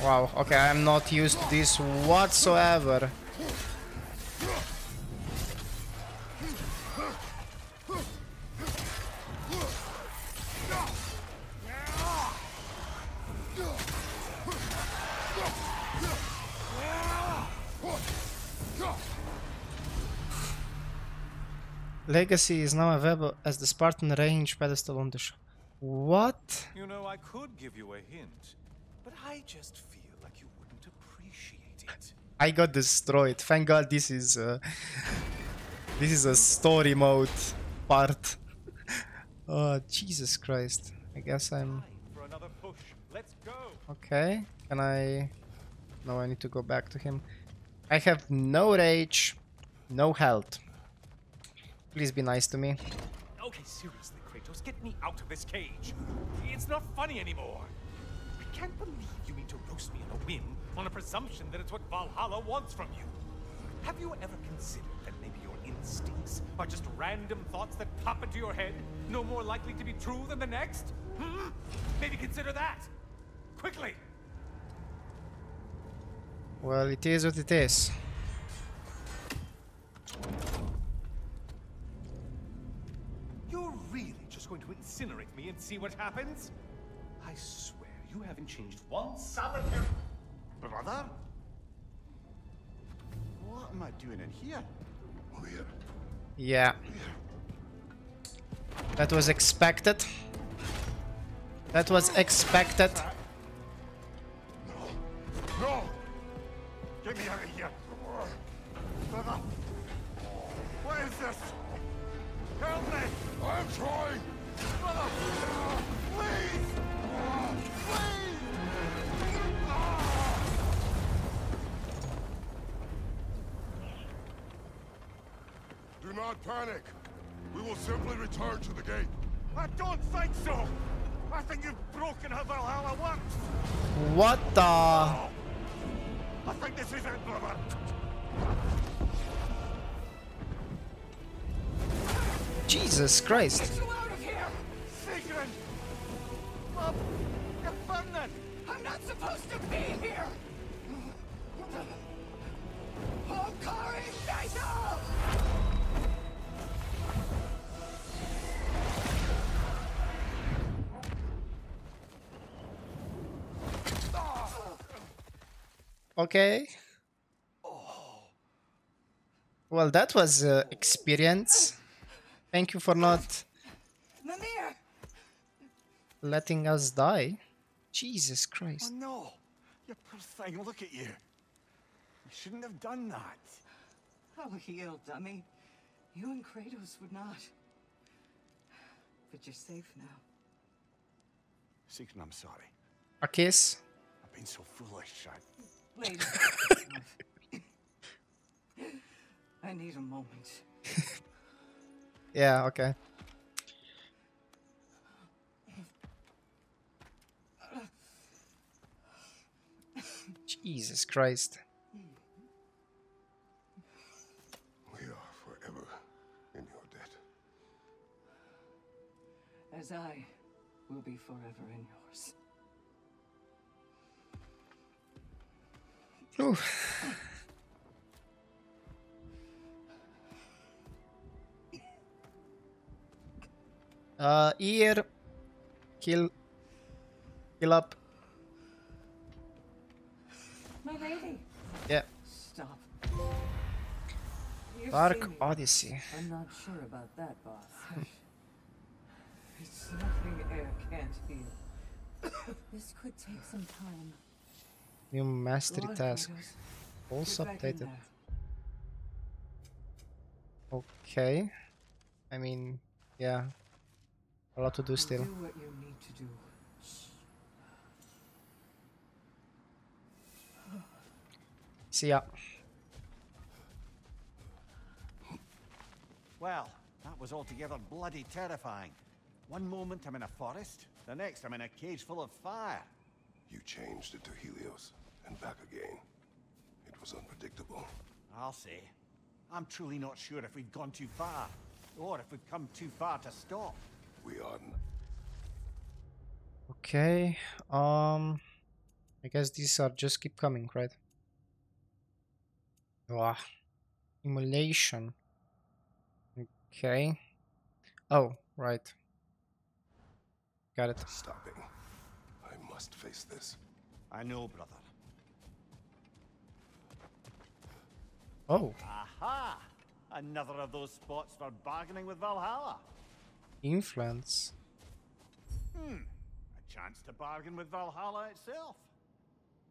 Wow, okay, I'm not used to this whatsoever. Legacy is now available as the Spartan range pedestal on the shop. What? You know, I could give you a hint, but I just feel like you wouldn't appreciate it. I got destroyed. Thank God this is uh, this is a story mode part. oh Jesus Christ! I guess I'm for another push. Let's go. okay. Can I? No, I need to go back to him. I have no rage, no health. Please be nice to me. Okay, seriously, Kratos, get me out of this cage. It's not funny anymore. I can't believe you mean to roast me in a whim on a presumption that it's what Valhalla wants from you. Have you ever considered that maybe your instincts are just random thoughts that pop into your head, no more likely to be true than the next? Hmm? Maybe consider that. Quickly. Well, it is what it is. Just going to incinerate me and see what happens? I swear you haven't changed one solitary. Brother? What am I doing in here? Oh, Mimir, Yeah. That was expected. That was expected. No. No! Get me out of here! Brother! What is this? Help me! I'm trying! Do not panic. We will simply return to the gate. I don't think so. I think you've broken how Valhalla works. What the? I think this is it, brother. Jesus Christ. You're! I'm not supposed to be here! Oh, Kari, Okay. Well, that was uh, experience. Thank you for not! Letting us die. Jesus Christ. Oh no! You poor thing, look at you. You shouldn't have done that. Oh, heal, dummy. You and Kratos would not. But you're safe now. Sigrun, I'm sorry. A kiss? I've been so foolish. I... Later. I need a moment. Yeah, okay. Jesus Christ. We are forever in your debt. As I will be forever in yours. Ooh. Uh, ear. Kill. Kill up. My lady! Yeah. Stop. You've Dark. Odyssey. I'm not sure about that, boss. it's nothing Eir can't heal. this could take some time. New mastery task. Also Get back in updated. Okay. I mean, yeah. A lot to do still. Do what you need to do. See ya. Well, that was altogether bloody terrifying. One moment I'm in a forest, the next I'm in a cage full of fire. You changed into Helios and back again. It was unpredictable. I'll say. I'm truly not sure if we've gone too far, or if we've come too far to stop. We are n- Okay. Um. I guess these are just keep coming, right? Wow. Emulation. Okay. Oh, right. Got it. stopping. I must face this. I know, brother. Oh, Aha! Another of those spots for bargaining with Valhalla. influence. Hmm. A chance to bargain with Valhalla itself.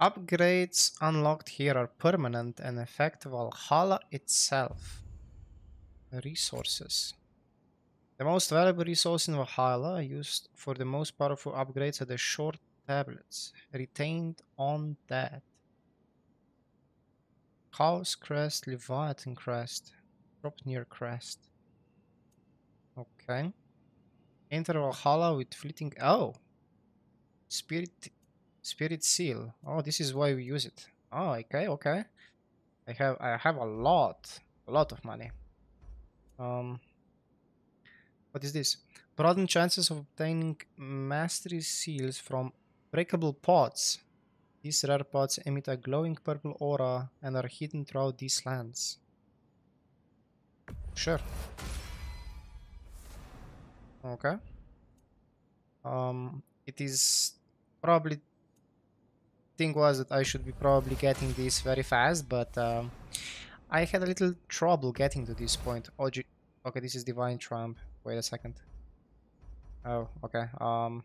Upgrades unlocked here are permanent and affect Valhalla itself. Resources. The most valuable resource in Valhalla used for the most powerful upgrades are the short tablets retained on that. Chaos Crest, Leviathan Crest, Drop near Crest. Okay. Enter Valhalla with fleeting. Oh! Spirit Spirit seal. Oh, this is why we use it. Oh, okay, okay. I have I have a lot, a lot of money. Um, what is this? Broaden chances of obtaining mastery seals from breakable pots. These rare pots emit a glowing purple aura and are hidden throughout these lands. Sure. Okay. Um, it is probably thing was that I should be probably getting this very fast, but um, I had a little trouble getting to this point. Oh, okay, this is Divine Trump. Wait a second. Oh, okay. Um,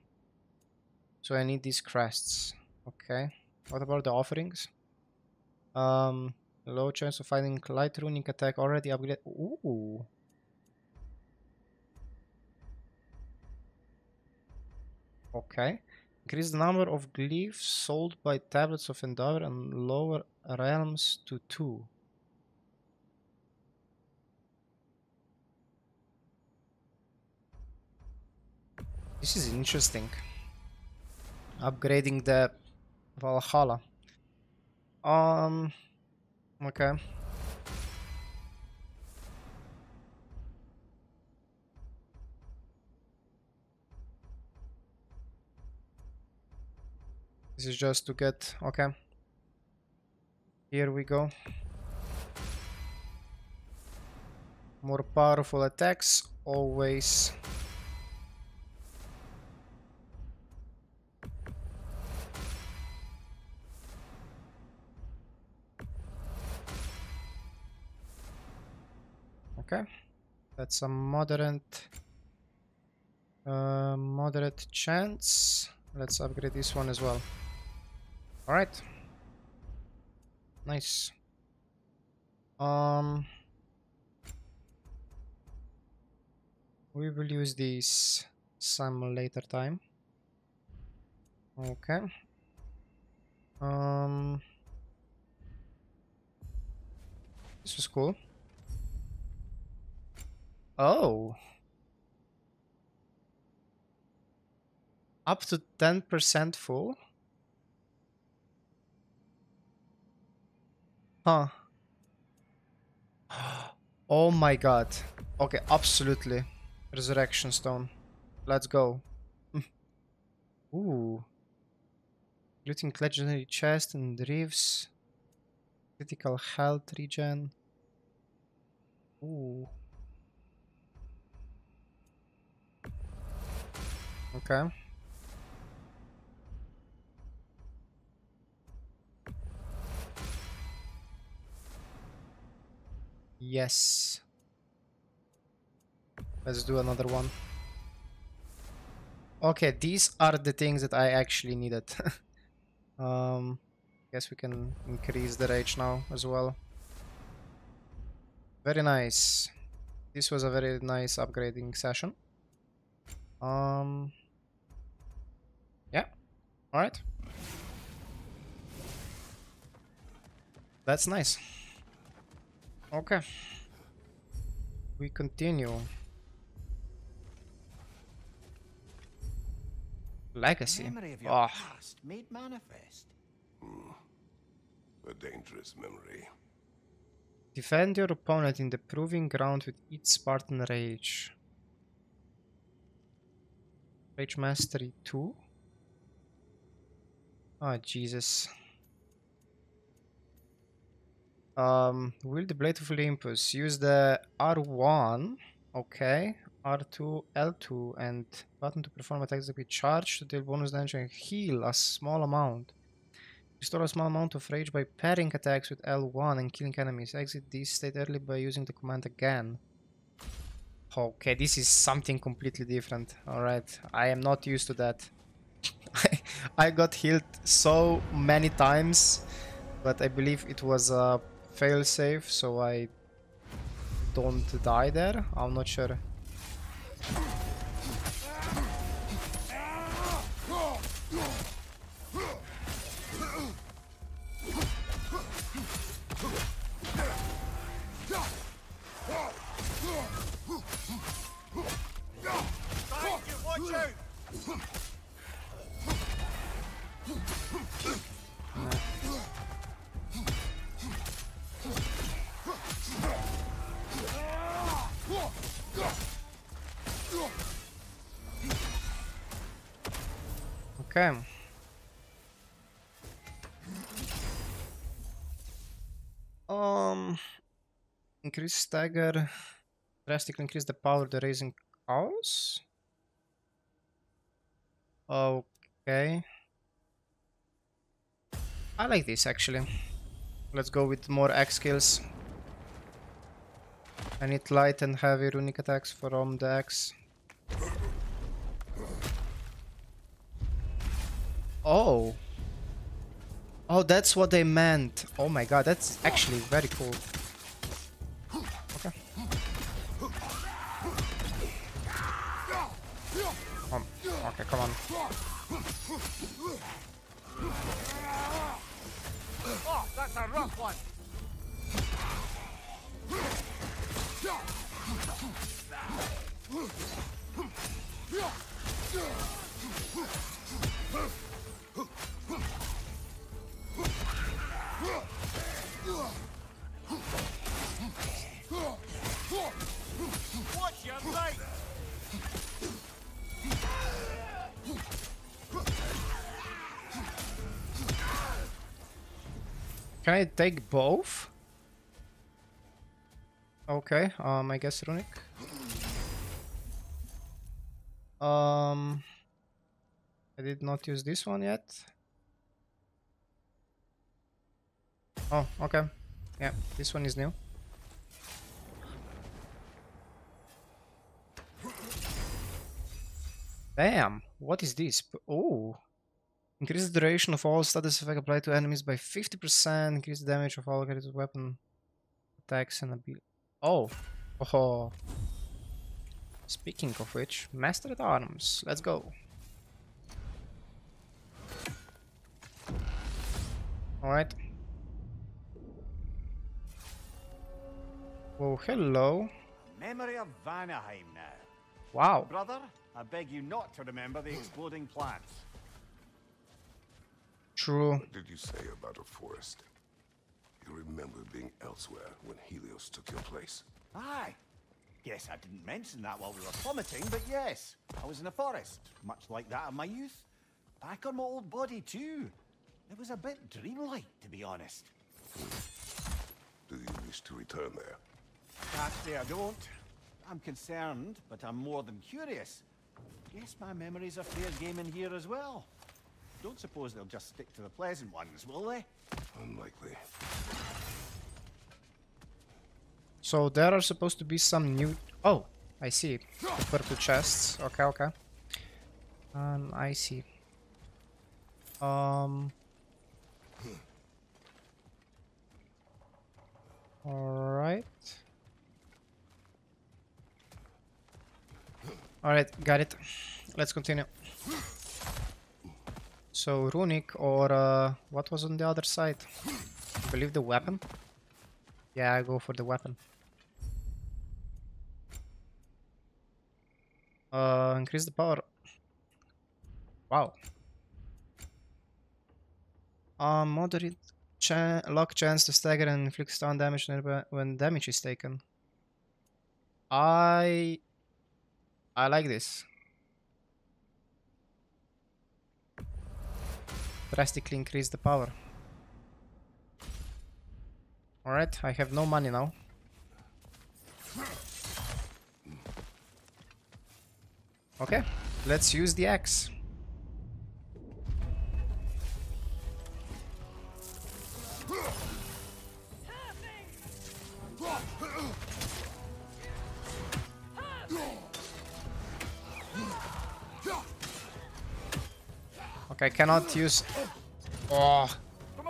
so I need these crests. Okay. What about the offerings? Um, low chance of finding light runic attack already upgrade. Ooh. Okay. Increase the number of glyphs sold by tablets of Endeavor and lower realms to 2. This is interesting. Upgrading the Valhalla. Um. Okay. This is just to get okay. Here we go. More powerful attacks always. Okay, that's a moderate, uh, moderate chance. Let's upgrade this one as well. All right, nice. Um, we will use this some later time. Okay. Um, this was cool. Oh. Up to 10% full? Huh. Oh my god. Okay, absolutely. Resurrection stone. Let's go. Hmm. Ooh. Looting legendary chest and reefs. Critical health regen. Ooh. Okay. Yes. Let's do another one. Okay, these are the things that I actually needed. um, guess we can increase the rage now as well. Very nice. This was a very nice upgrading session. Um, yeah, alright. That's nice. Okay. We continue. Legacy. Memory of your Oh, past made manifest. Hmm. A dangerous memory. defend your opponent in the proving ground with each Spartan Rage. Rage Mastery 2? Oh, ah, Jesus. Um, wield the Blade of Olympus. Use the R1, okay, R2, L2, and button to perform attacks that be charged to deal bonus damage and heal a small amount. Restore a small amount of rage by pairing attacks with L1 and killing enemies. Exit this state early by using the command again. Okay, this is something completely different. Alright, I am not used to that. I got healed so many times, but I believe it was a failsafe, so I don't die there. I'm not sure. Increase stagger, drastically increase the power of the raising cows. Okay. I like this actually. Let's go with more X skills. I need light and heavy runic attacks from the X. Oh. Oh, that's what they meant. Oh my god, that's actually very cool. One! I take both? Okay, um, I guess runic. Um, I did not use this one yet. Oh, okay. Yeah, this one is new. Damn, what is this? Oh. Increase the duration of all status effect applied to enemies by 50%. Increase the damage of all created weapon attacks and ability. Oh. Oh. Speaking of which, Master at Arms. Let's go. Alright. Oh, hello. Memory of Vanaheim now. Wow. Brother, I beg you not to remember the exploding plants. True. What did you say about a forest? You remember being elsewhere when Helios took your place. Aye. Yes, I didn't mention that while we were plummeting, but yes, I was in a forest, much like that of my youth. Back on my old body, too. It was a bit dreamlike, to be honest. Do you wish to return there? Can't say I don't. I'm concerned, but I'm more than curious. Guess my memories are fair game in here as well. Don't suppose they'll just stick to the pleasant ones, will they? Unlikely. So there are supposed to be some new... Oh, I see. The purple chests. Okay, okay. Um, I see. Um... Alright. Alright, got it. Let's continue. So, runic or uh, what was on the other side? I believe the weapon? Yeah, I go for the weapon. Uh, increase the power. Wow. Uh, moderate lock chance to stagger and inflict stun damage when damage is taken. I I like this. Drastically increase the power. Alright, I have no money now. Okay, let's use the axe. I cannot use... Oh, From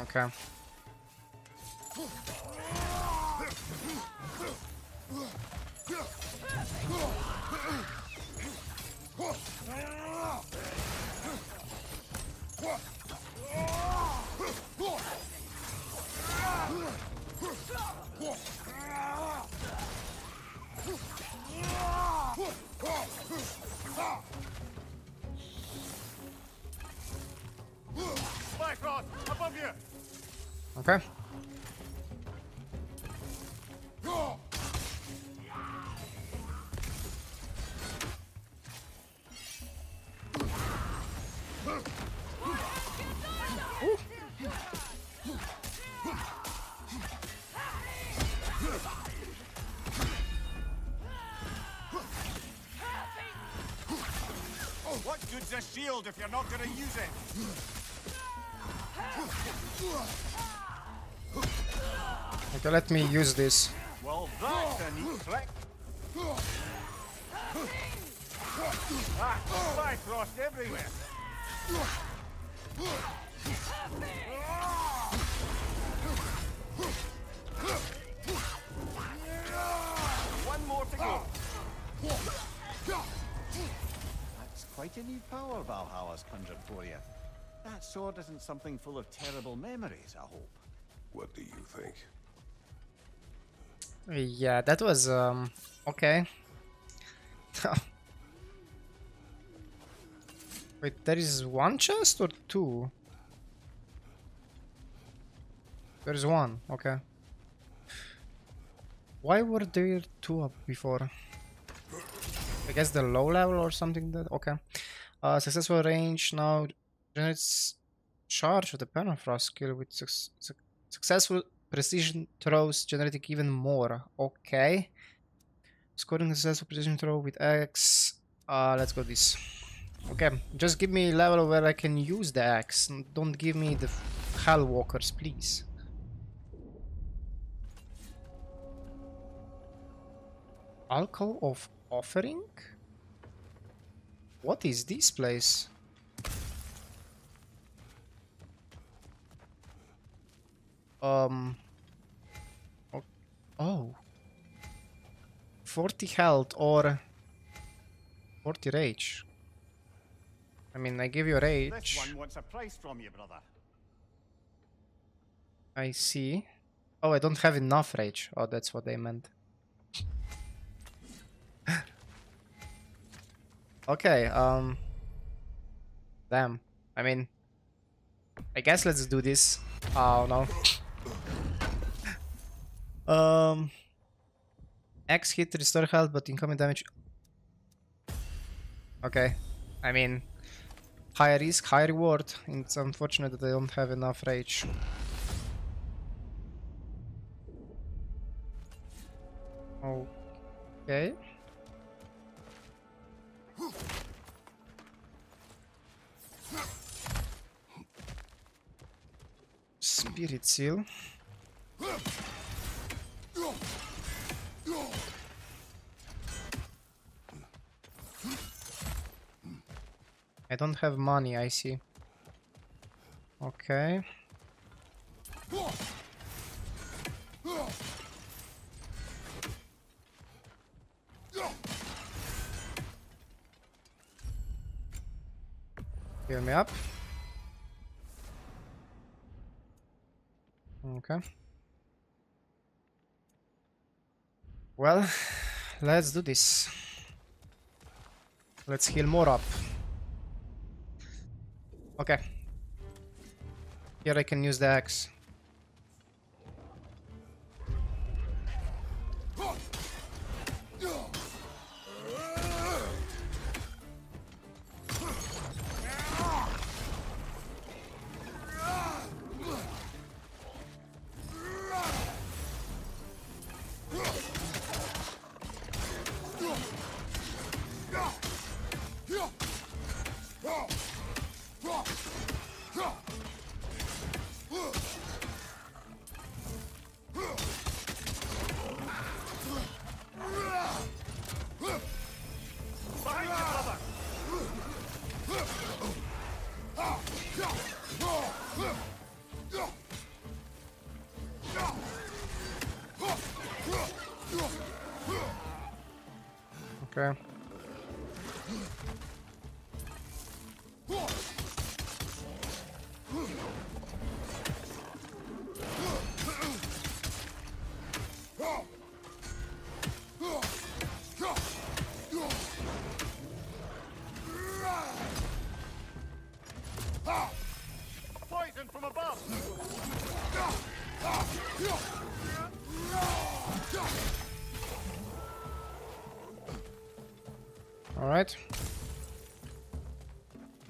okay. Bifrost! Above you! Okay. Oh, what good's a shield if you're not gonna use it? Okay, let me use this. Well, that's a neat trick. Ah, Bifrost everywhere! One more to go. That's quite a new power Valhalla's conjured for you. That sword isn't something full of terrible memories, I hope. What do you think? Yeah, that was um okay. Wait, there is one chest or two? There is one, okay. Why were there two up before? I guess the low level or something that okay. Uh, successful range now generates charge of the permafrost skill with suc suc successful precision throws generating even more. Okay. Scoring successful precision throw with X. Uh, let's go this. Okay, just give me a level where I can use the axe. Don't give me the hell walkers, please. Alcohol of Offering? What is this place? Um... Oh. 40 health or 40 rage. I mean, I give you rage. This one wants a price from you, brother. I see. Oh, I don't have enough rage. Oh, that's what they meant. okay, um... Damn. I mean... I guess let's do this. Oh, no. Um... X hit restore health, but incoming damage... Okay. I mean... High risk, high reward. It's unfortunate that I don't have enough rage. Okay. Spirit seal. I don't have money, I see. Okay. Heal me up. Okay. Well, let's do this. Let's heal more up. Okay. Here I can use the axe.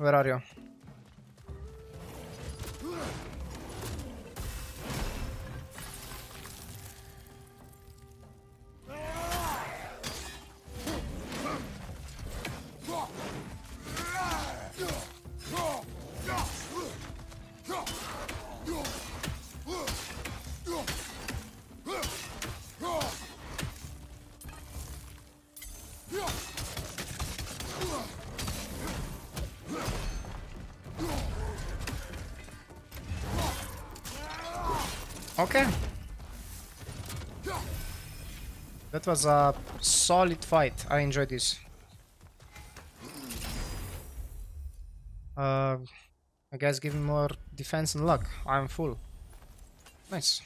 Where Okay. That was a solid fight. I enjoyed this. Uh, I guess give me more defense and luck. I'm full. Nice.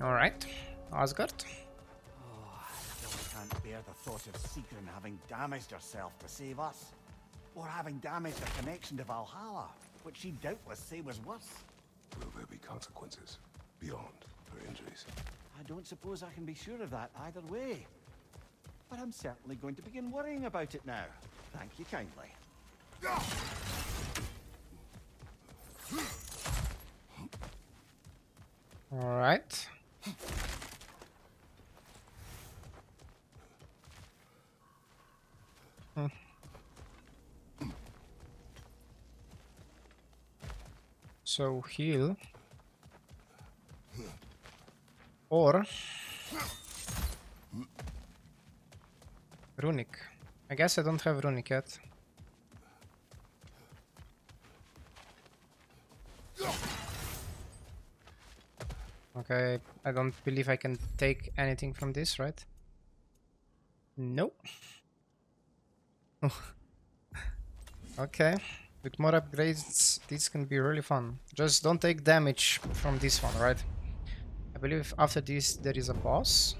Alright. Asgard. Still can't bear the thought of Sigrun having damaged herself to save us. Or having damaged her connection to Valhalla, which she'd doubtless say was worse. Will there be consequences beyond her injuries? I don't suppose I can be sure of that either way. But I'm certainly going to begin worrying about it now. Thank you kindly. All right. So heal or runic. I guess I don't have runic yet. Okay, I don't believe I can take anything from this, right? Nope. okay, with more upgrades, this can be really fun. Just don't take damage from this one, right? I believe after this there is a boss.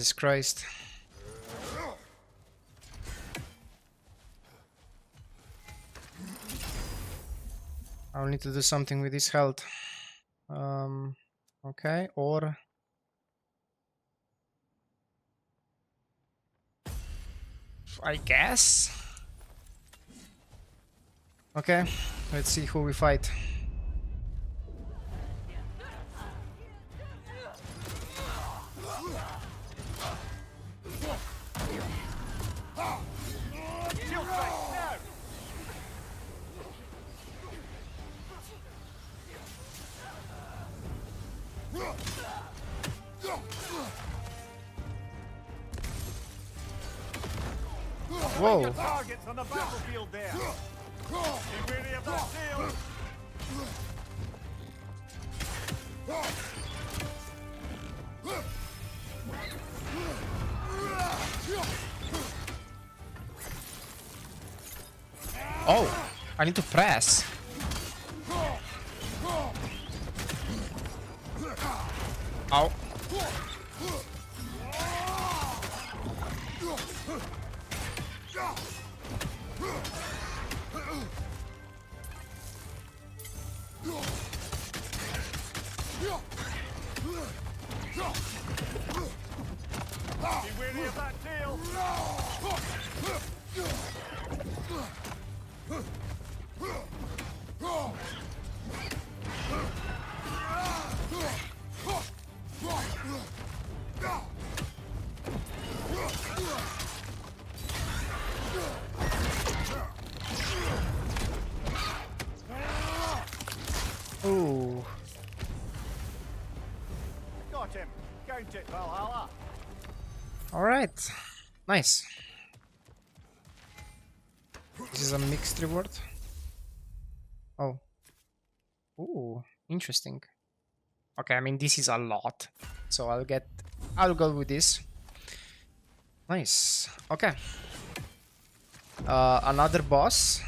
Jesus Christ. I'll need to do something with his health. Um, okay, or... I guess? Okay, let's see who we fight. Whoa! Targets on the battlefield there. Be wary of that tail. Oh! I need to press. Nice. This is a mixed reward. Oh. Ooh, interesting. Okay, I mean this is a lot. So I'll get I'll go with this. Nice. Okay. Uh another boss.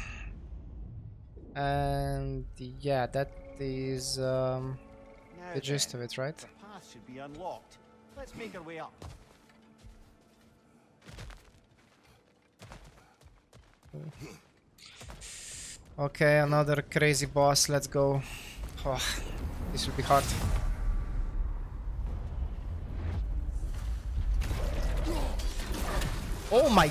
And yeah, that is um the gist of it, right? The path should be unlocked. Let's make our way up. Okay, another crazy boss. Let's go. Oh, this will be hard. Oh my!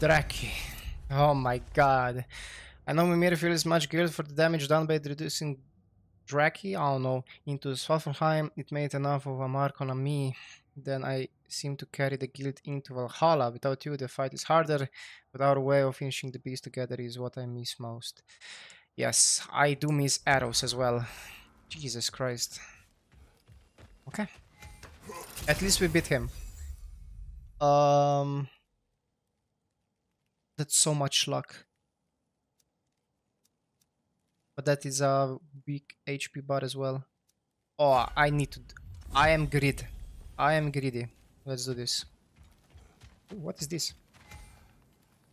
Draki. Oh my god. I know Mimir feels much guilt for the damage done by reducing Draki, I don't know, into Svartalfheim. It made enough of a mark on me. Then I seem to carry the guilt into Valhalla. Without you, the fight is harder, but our way of finishing the beast together is what I miss most. Yes, I do miss arrows as well. Jesus Christ. Okay. At least we beat him. Um... That's so much luck. But that is a weak HP bar as well. Oh, I need to... I am greed. I am greedy. Let's do this. What is this?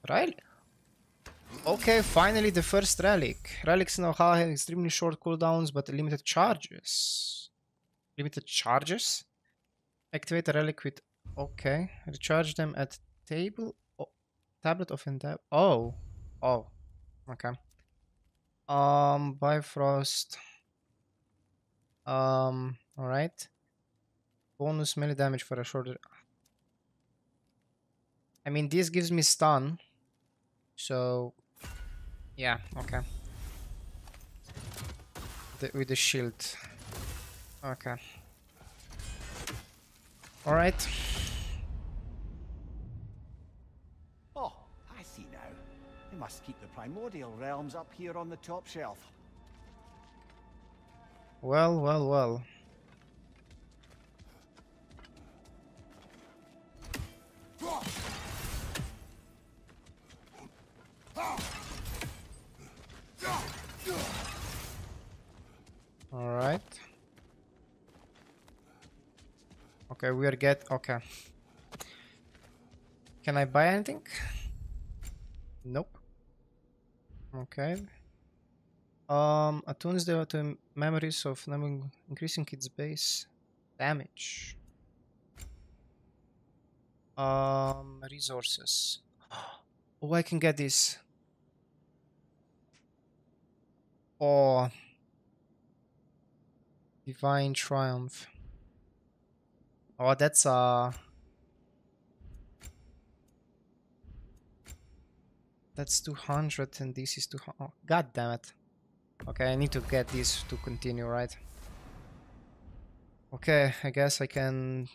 Relic? Okay, finally the first relic. Relics now have extremely short cooldowns but limited charges. Limited charges? Activate a relic with... Okay. Recharge them at table tablet of endeavor. Oh, oh, okay. Um, Bifrost. Um, all right. Bonus melee damage for a shorter. I mean, this gives me stun, so yeah, okay. The, with the shield, okay. All right. Must keep the primordial realms up here on the top shelf. Well, well, well. All right. Okay, we are get okay. Can I buy anything? Nope. Okay. Um, attunes the to memories of numbing, increasing its base damage. Um, resources. Oh, I can get this. Oh, divine triumph. Oh, that's uh That's 200 and this is 200. Oh, God damn it. Okay, I need to get this to continue, right? Okay, I guess I can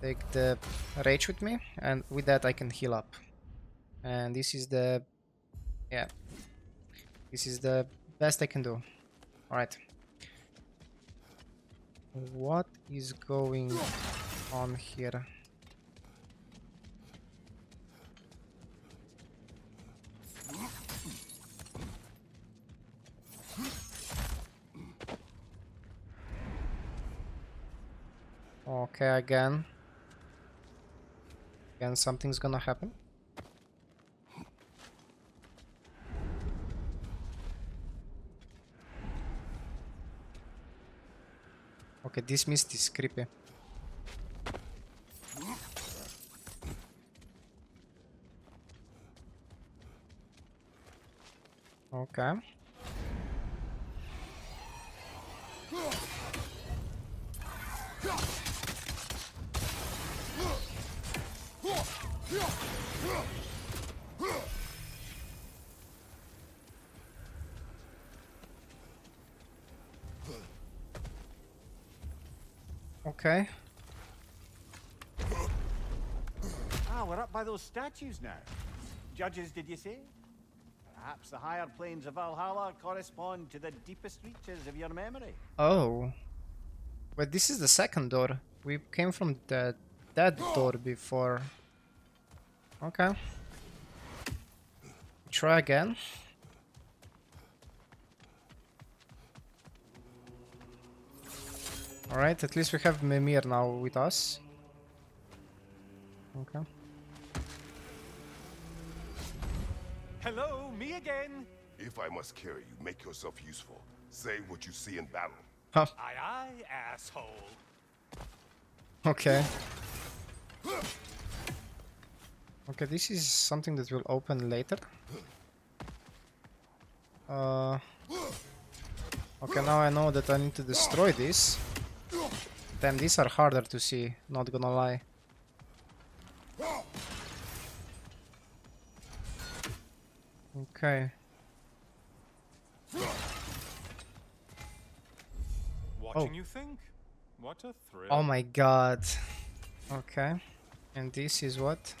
take the rage with me and with that I can heal up. And this is the... yeah. This is the best I can do. Alright. What is going on here? Okay, again. Again, something's gonna happen. Okay, this mist is creepy. Okay. Okay. Ah, we're up by those statues now. Judges, did you say? Perhaps the higher planes of Valhalla correspond to the deepest reaches of your memory. Oh. Wait, this is the second door. We came from the that door before. Okay. Try again. Alright, at least we have Mimir now with us. Okay. Hello, me again. If I must carry you, make yourself useful. Say what you see in battle. Huh. Aye, aye, asshole. Okay. Okay, this is something that will open later. Uh, okay, now I know that I need to destroy this. Damn, these are harder to see, not gonna lie. Okay. Watching you think? What a thrill. Oh my god. Okay. And this is what?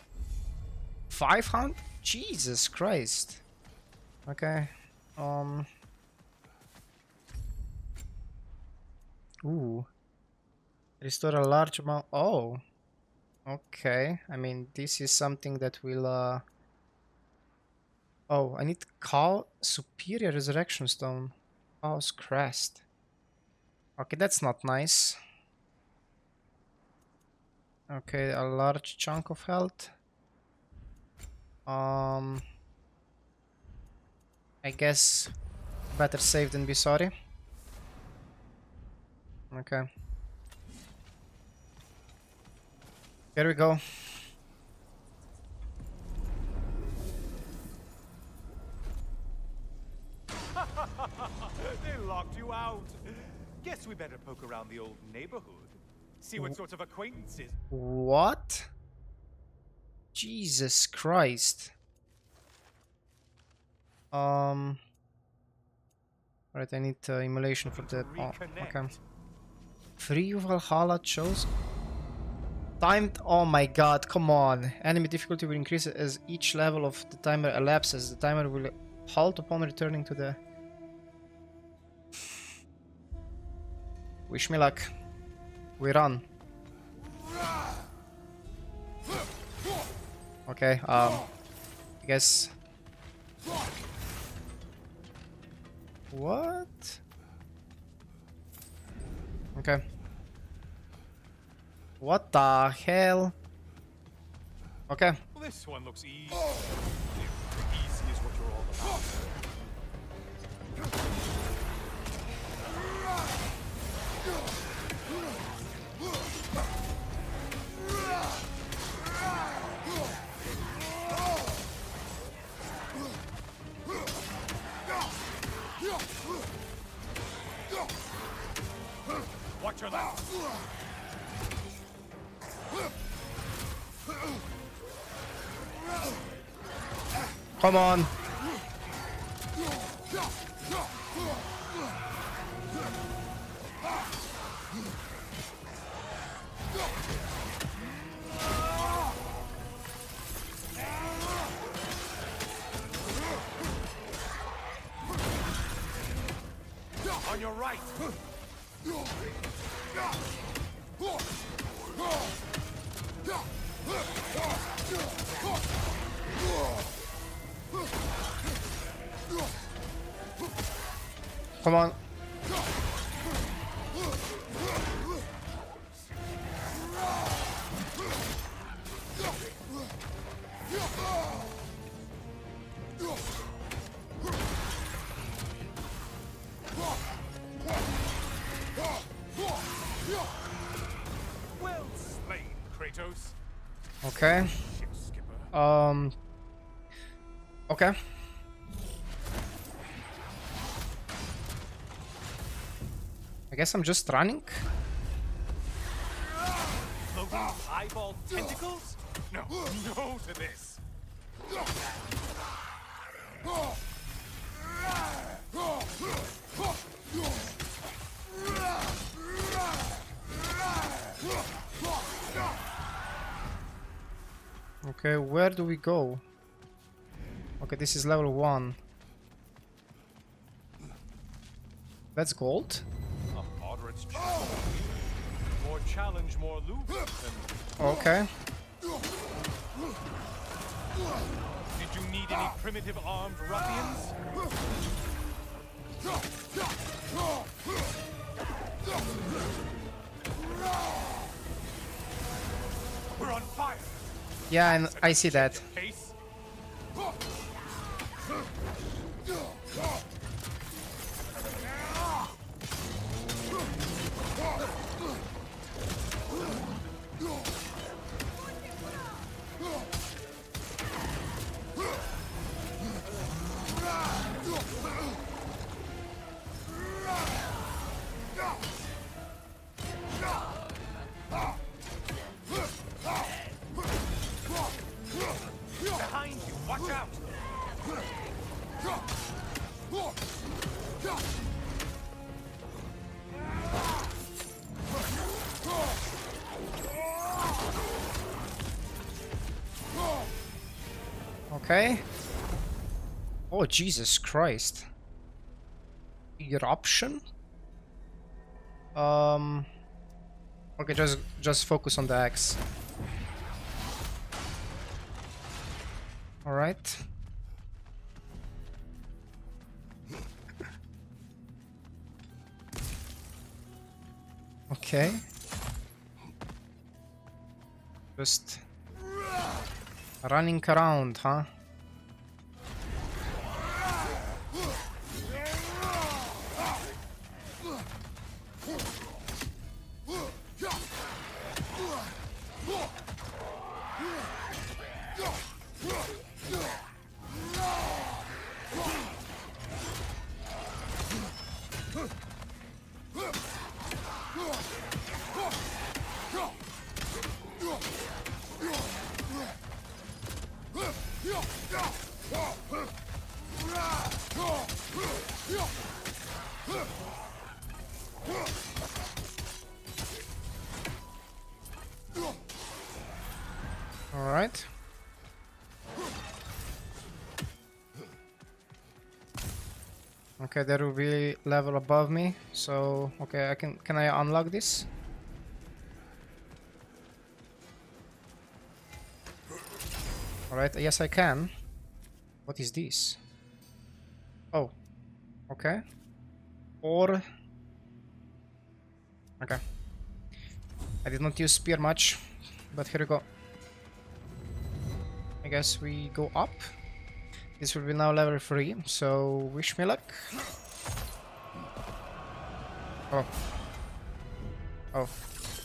500? Jesus Christ. Okay. Um. Ooh. Restore a large amount. Oh. Okay. I mean, this is something that will. Uh... Oh, I need call superior resurrection stone. House crest. Okay, that's not nice. Okay, a large chunk of health. Um, I guess better safe than be sorry. Okay. Here we go. they locked you out. Guess we better poke around the old neighborhood. See what sort of acquaintances. What? Jesus Christ. Um. Right, I need uh, emulation for the. Oh, okay. Free Valhalla chose. Timed. Oh my god, come on. Enemy difficulty will increase as each level of the timer elapses. The timer will halt upon returning to the. Wish me luck. We run. Okay, um. I guess. What? Okay. What the hell? Okay. Well, this one looks easy. Easy is what you're all about. Watch your left. Come on. On your right. Come on. guess I'm just running. Eyeball tentacles? No, no to this. Okay, where do we go? Okay, this is level 1. That's gold? Challenge, more loot. than- Okay. Did you need any primitive armed ruffians? We're on fire. Yeah, and I see that. Jesus Christ. Eruption? Um... Okay, just just focus on the axe. Alright. Okay. Just running around, huh? Okay, there will be level above me, so okay, I can can I unlock this? Alright, yes I can. What is this? Oh. Okay. Or Okay. I did not use spear much, but here we go. I guess we go up. This will be now level 3, so wish me luck. Oh. Oh.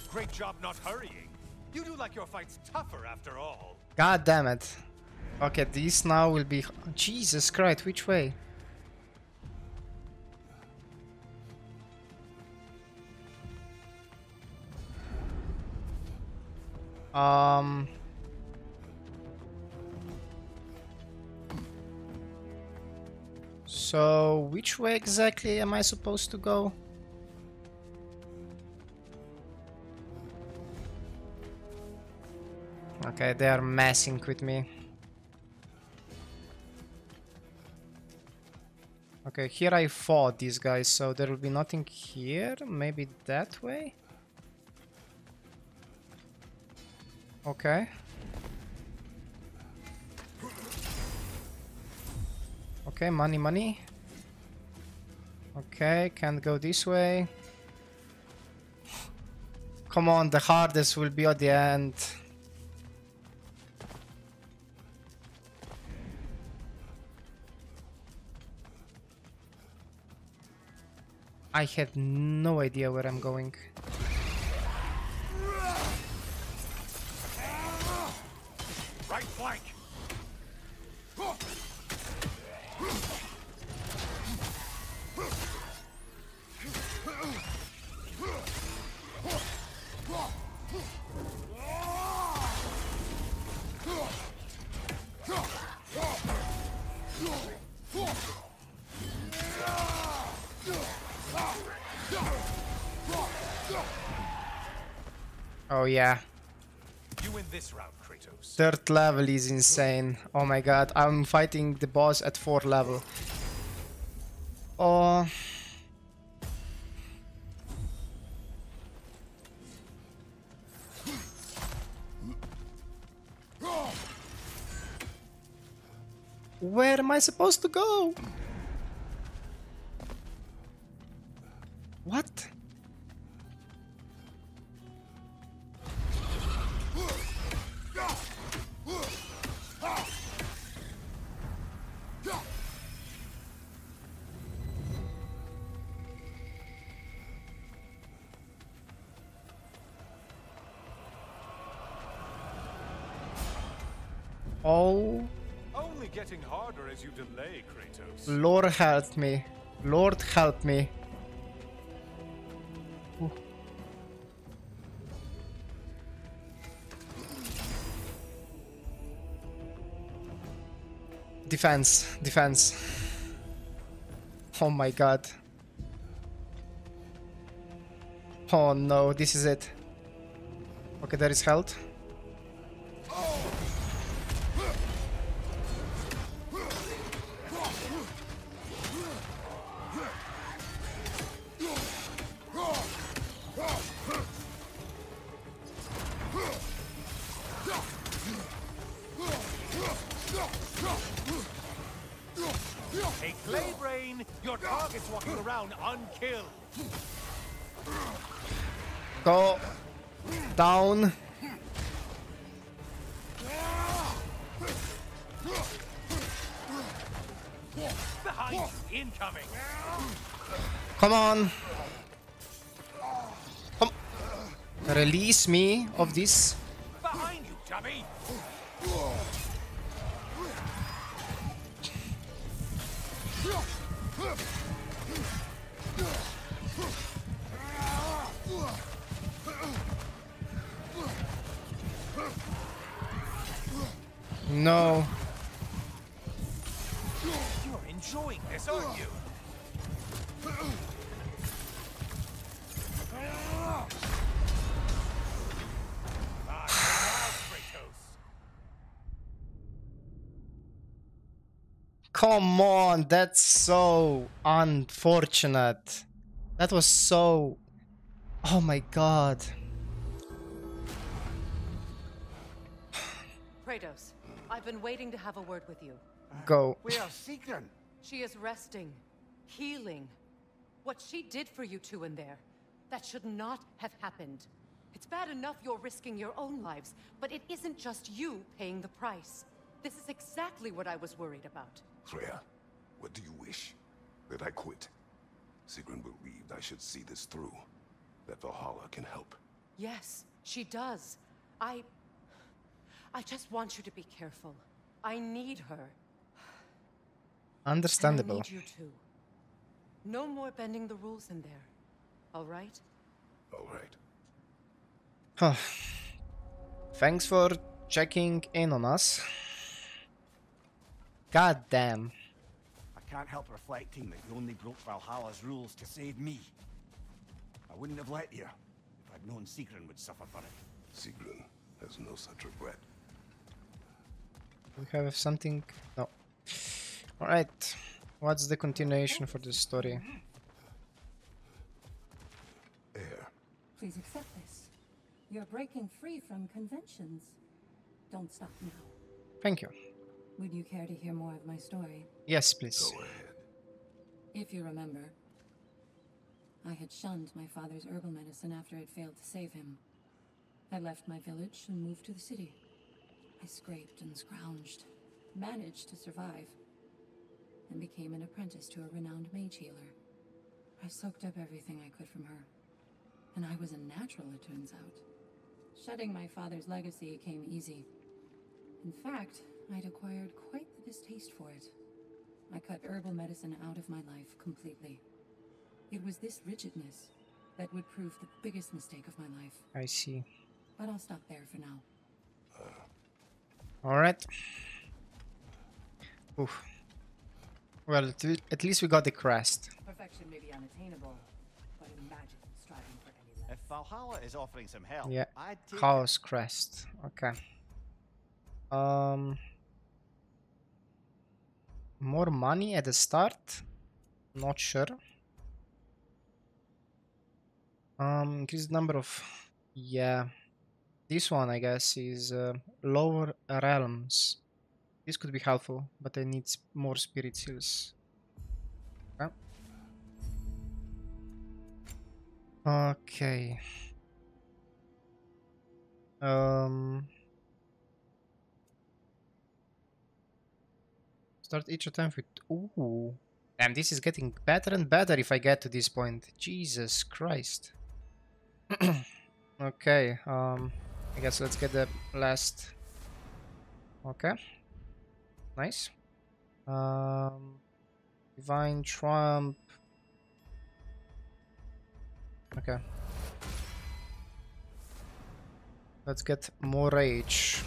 Great job not hurrying. You do like your fight's tougher after all. God damn it. Okay, this now will be... Jesus Christ, which way? Um... So, which way exactly am I supposed to go? Okay, they are messing with me. Okay, here I fought these guys, so there will be nothing here. Maybe that way? Okay. Okay, money, money. Okay, can't go this way. Come on, the hardest will be at the end. I have no idea where I'm going. yeah. Round, Third level is insane. Oh my god, I'm fighting the boss at fourth level. Oh. Where am I supposed to go? What? You delay, Kratos. Lord help me. Lord help me. Defense, defense. Oh my god. Oh no, this is it. Okay, there is health. Of this. Come on, that's so unfortunate. That was so. Oh my god. Kratos, I've been waiting to have a word with you. Go. We are Sigrun? She is resting, healing. What she did for you two in there, that should not have happened. It's bad enough you're risking your own lives, but it isn't just you paying the price. This is exactly what I was worried about. Freya, what do you wish? That I quit? Sigrun believed I should see this through. That Valhalla can help. Yes, she does. I. I just want you to be careful. I need her. And I Understandable. need you too. No more bending the rules in there. All right? All right. Huh. Thanks for checking in on us. God damn. I can't help reflecting that you only broke Valhalla's rules to save me. I wouldn't have let you if I'd known Sigrun would suffer for it. Sigrun has no such regret. We have something. No. Alright. What's the continuation for this story? Eir. Please accept this. You're breaking free from conventions. Don't stop now. Thank you. Would you care to hear more of my story? Yes, please. Go ahead. If you remember, I had shunned my father's herbal medicine after it failed to save him. I left my village and moved to the city. I scraped and scrounged, managed to survive, and became an apprentice to a renowned mage healer. I soaked up everything I could from her, and I was a natural, it turns out. Shedding my father's legacy came easy. In fact, I'd acquired quite the distaste for it. I cut herbal medicine out of my life completely. It was this rigidness that would prove the biggest mistake of my life. I see. But I'll stop there for now. Alright. Oof. Well, at least we got the crest. Perfection may be unattainable, but imagine striving for any less. If Valhalla is offering some help, Yeah. I'd take it. Chaos crest. Okay. Um. More money at the start? Not sure. Um, increased number of. Yeah. This one, I guess, is uh, lower realms. This could be helpful, but I need more spirit seals. Okay. Okay. Um. Start each attempt with. Ooh. Damn, this is getting better and better if I get to this point. Jesus Christ. okay, um. I guess let's get the last. Okay. Nice. Um. Divine Trump. Okay. Let's get more rage.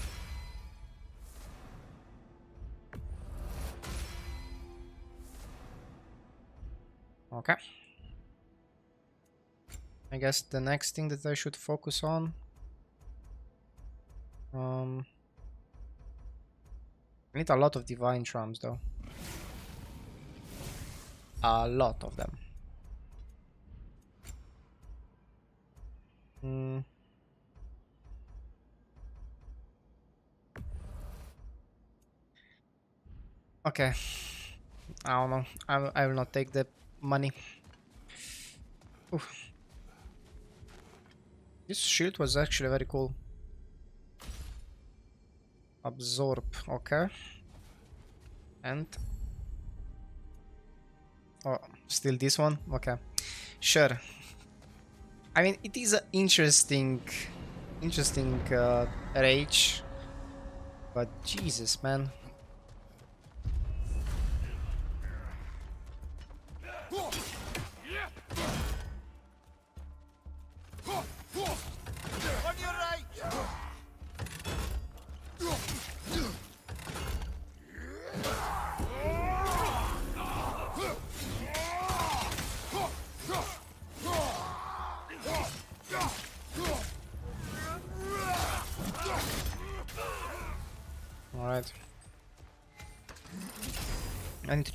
Okay. I guess the next thing that I should focus on. Um. I need a lot of divine trumps though. A lot of them. Hmm. Okay. I don't know. I, I will not take the money. Oof. This shield was actually very cool. Absorb, okay. And... Oh, still this one? Okay. Sure. I mean, it is an interesting... Interesting uh, rage. But Jesus, man.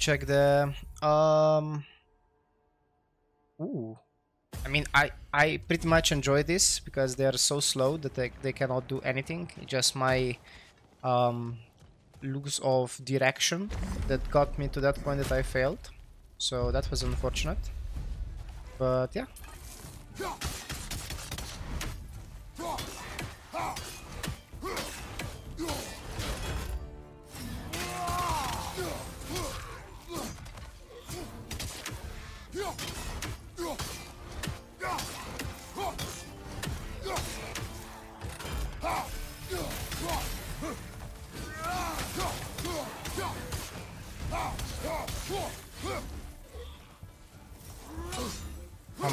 Check the um Ooh. I mean I I pretty much enjoy this because they are so slow that they, they cannot do anything. It's just my um lose of direction that got me to that point that I failed. So that was unfortunate. But yeah.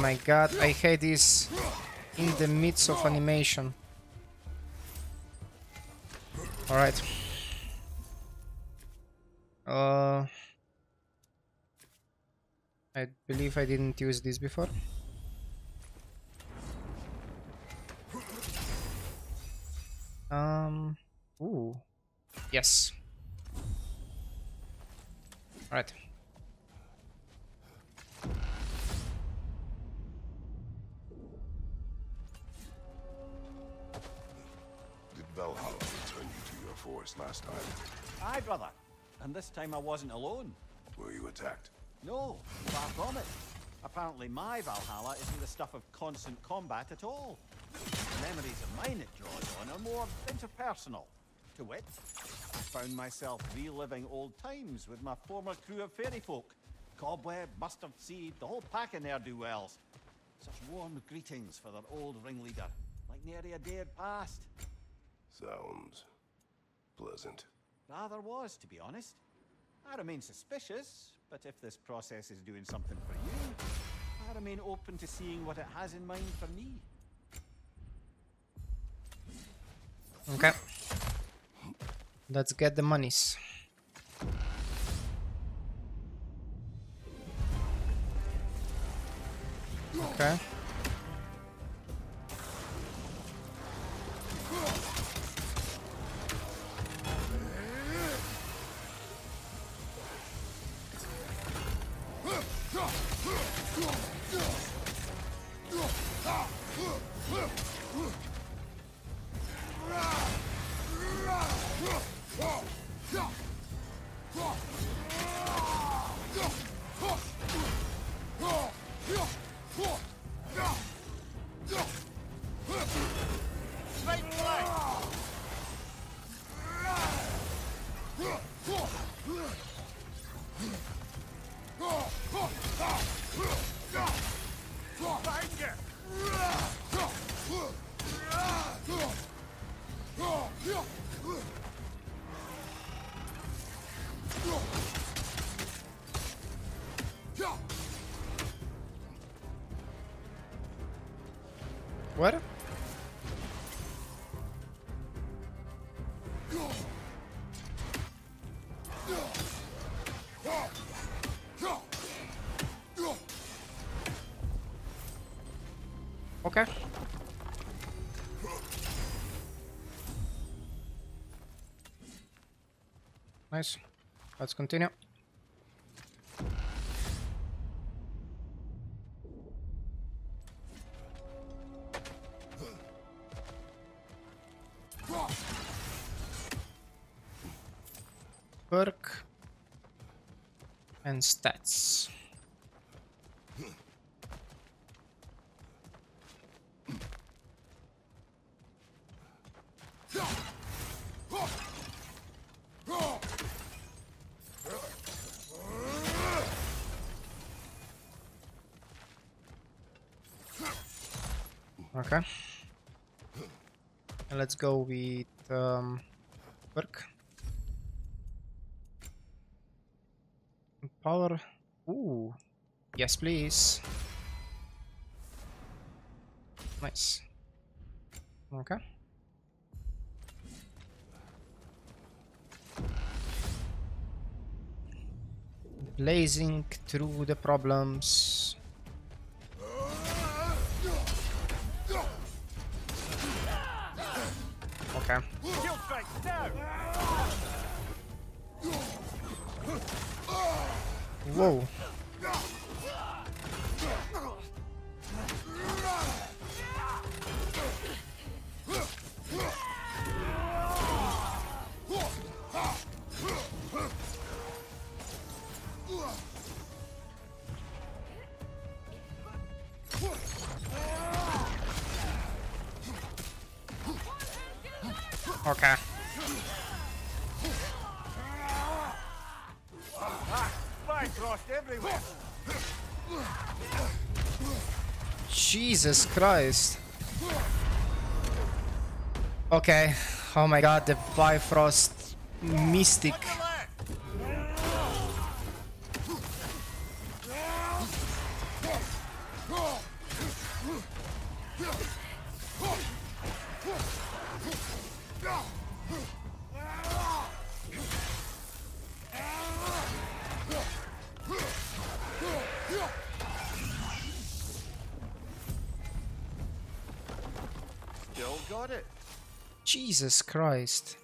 My god, I hate this in the midst of animation. Alright. Uh, I believe I didn't use this before. Um, ooh, yes. Alright. Last time? Aye, brother. And this time I wasn't alone. Were you attacked? No, far from it. Apparently my Valhalla isn't the stuff of constant combat at all. The memories of mine it draws on are more interpersonal. To wit, I found myself reliving old times with my former crew of fairy folk. Cobweb, Mustard Seed, the whole pack of ne'er-do-wells. Such warm greetings for their old ringleader, like nary a day had passed. Sounds pleasant. Rather was, to be honest. I remain suspicious, but if this process is doing something for you, I remain open to seeing what it has in mind for me. Okay. Let's get the monies. Okay. Let's continue. Perk and stats. Okay. And let's go with um, perk. Power. Ooh. Yes, please. Nice. Okay. Blazing through the problems. Jesus Christ. Okay. Oh my god, the Bifrost Mystic. Jesus Christ.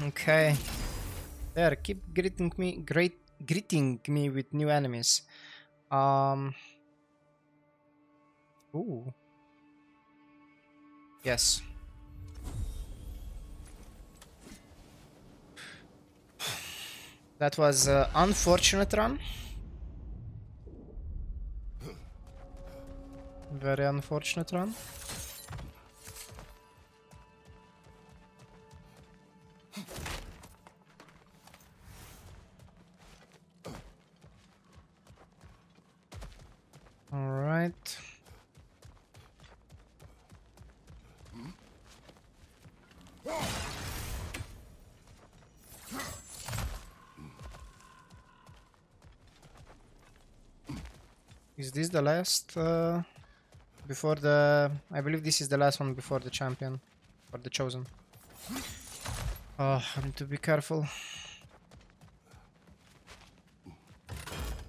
Okay. There, keep greeting me great greeting me with new enemies. Um Ooh. Yes. That was uh, unfortunate run. Very unfortunate run. Is this the last uh, before the? I believe this is the last one before the champion or the chosen. Oh, I need to be careful.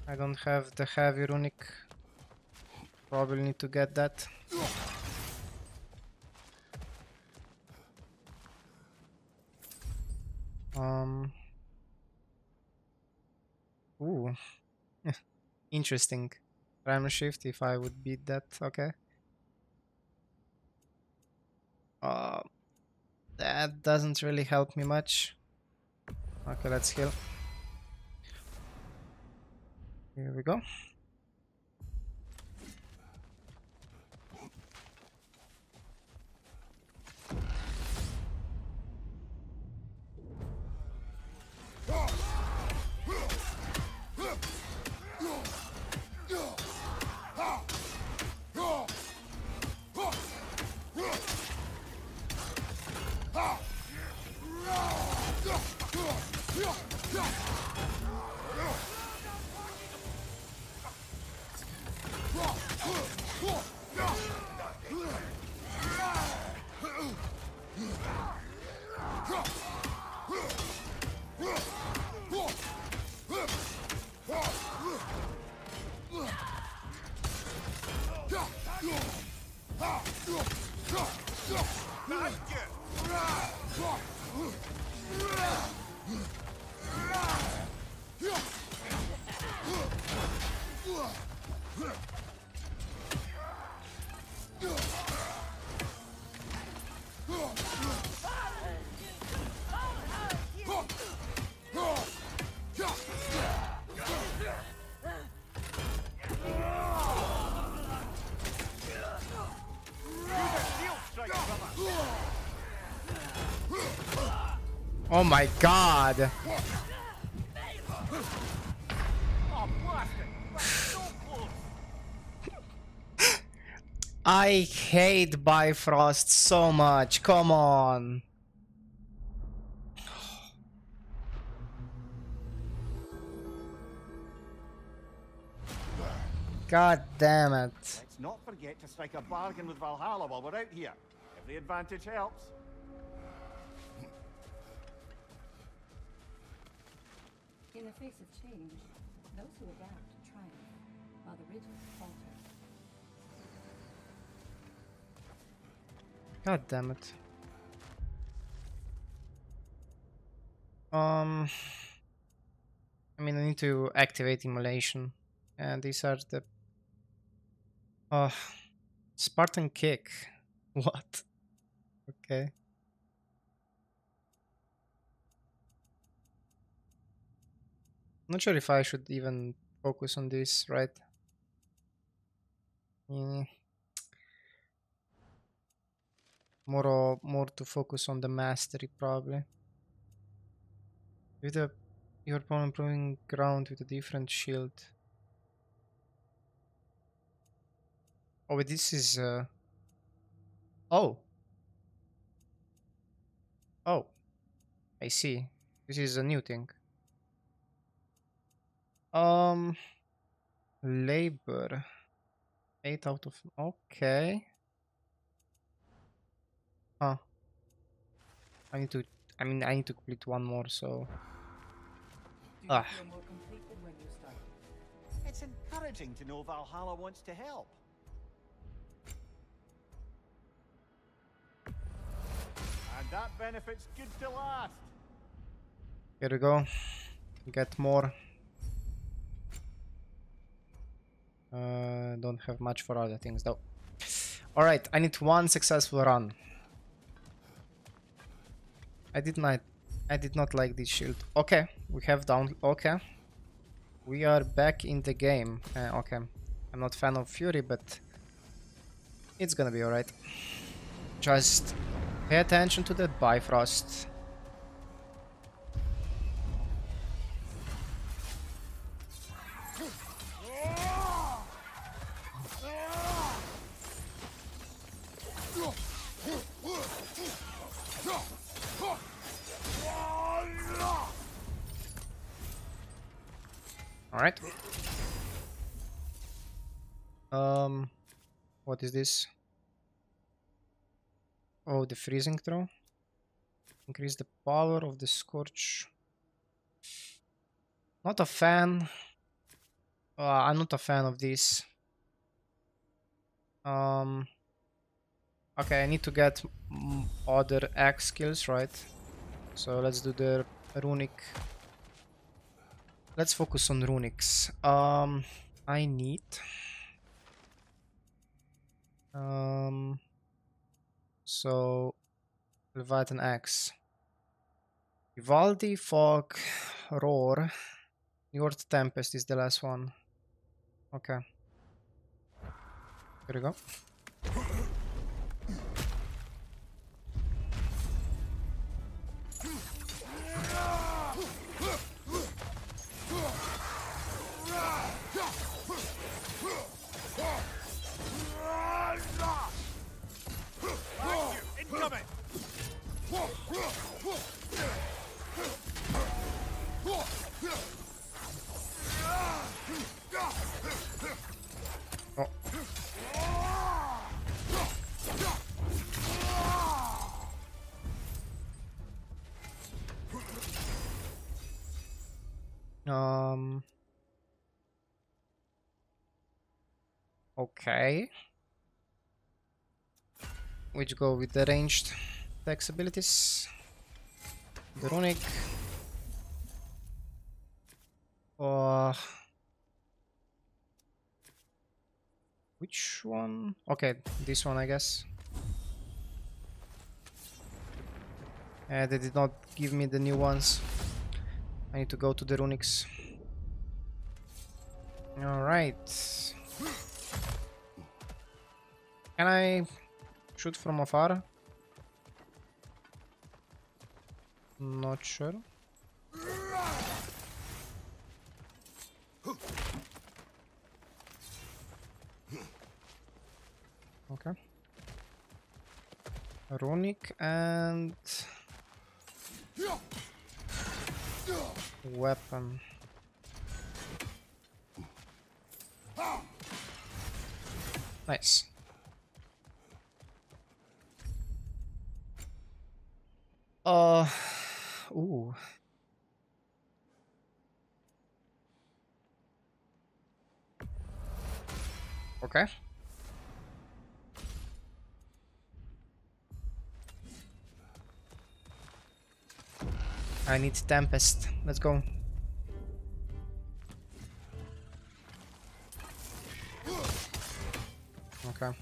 I don't have the heavy runic. Probably need to get that. Um. Ooh. Interesting. Primal shift if I would beat that, okay. Uh, that doesn't really help me much. Okay, let's heal. Here we go. My god. I hate Bifrost so much. Come on. God damn it. Let's not forget to strike a bargain with Valhalla while we're out here. Every advantage helps. In the face of change, those who adapt triumph, while the rigid falter. God damn it. Um, I mean, I need to activate immolation, and these are the. Uh, Spartan kick. What? Okay. Not sure if I should even focus on this, right? Mm. More, o- more to focus on the mastery, probably. With your opponent proving ground with a different shield. Oh, but this is uh. Oh. Oh. I see. This is a new thing. Um. Labor. Eight out of. Okay. Huh. I need to. I mean, I need to complete one more, so. Ah. feel more complete than when you started? It's encouraging to know Valhalla wants to help. And that benefit's good to last. Here we go. Get more. Uh, don't have much for other things though. Alright, I need one successful run. I did not I did not like this shield. Okay, we have down okay. We are back in the game. Uh, okay. I'm not fan of Fury, but it's gonna be alright. Just pay attention to that Bifrost. What is this? Oh, the freezing throw. Increase the power of the scorch. Not a fan. Uh, I'm not a fan of this. Um. Okay, I need to get other axe skills, right? So let's do the runic. Let's focus on runics. Um, I need. Um. So, Leviathan axe. Vivaldi, Fog, Roar. Your Tempest is the last one. Okay. Here we go. Okay. Which go with the ranged dex abilities. The runic. Uh, Which one? Okay, this one, I guess. Uh, they did not give me the new ones. I need to go to the runics. Alright. Can I shoot from afar? Not sure. Okay. Runic and weapon. Nice. Uh, ooh. Okay. I need Tempest. Let's go. Okay.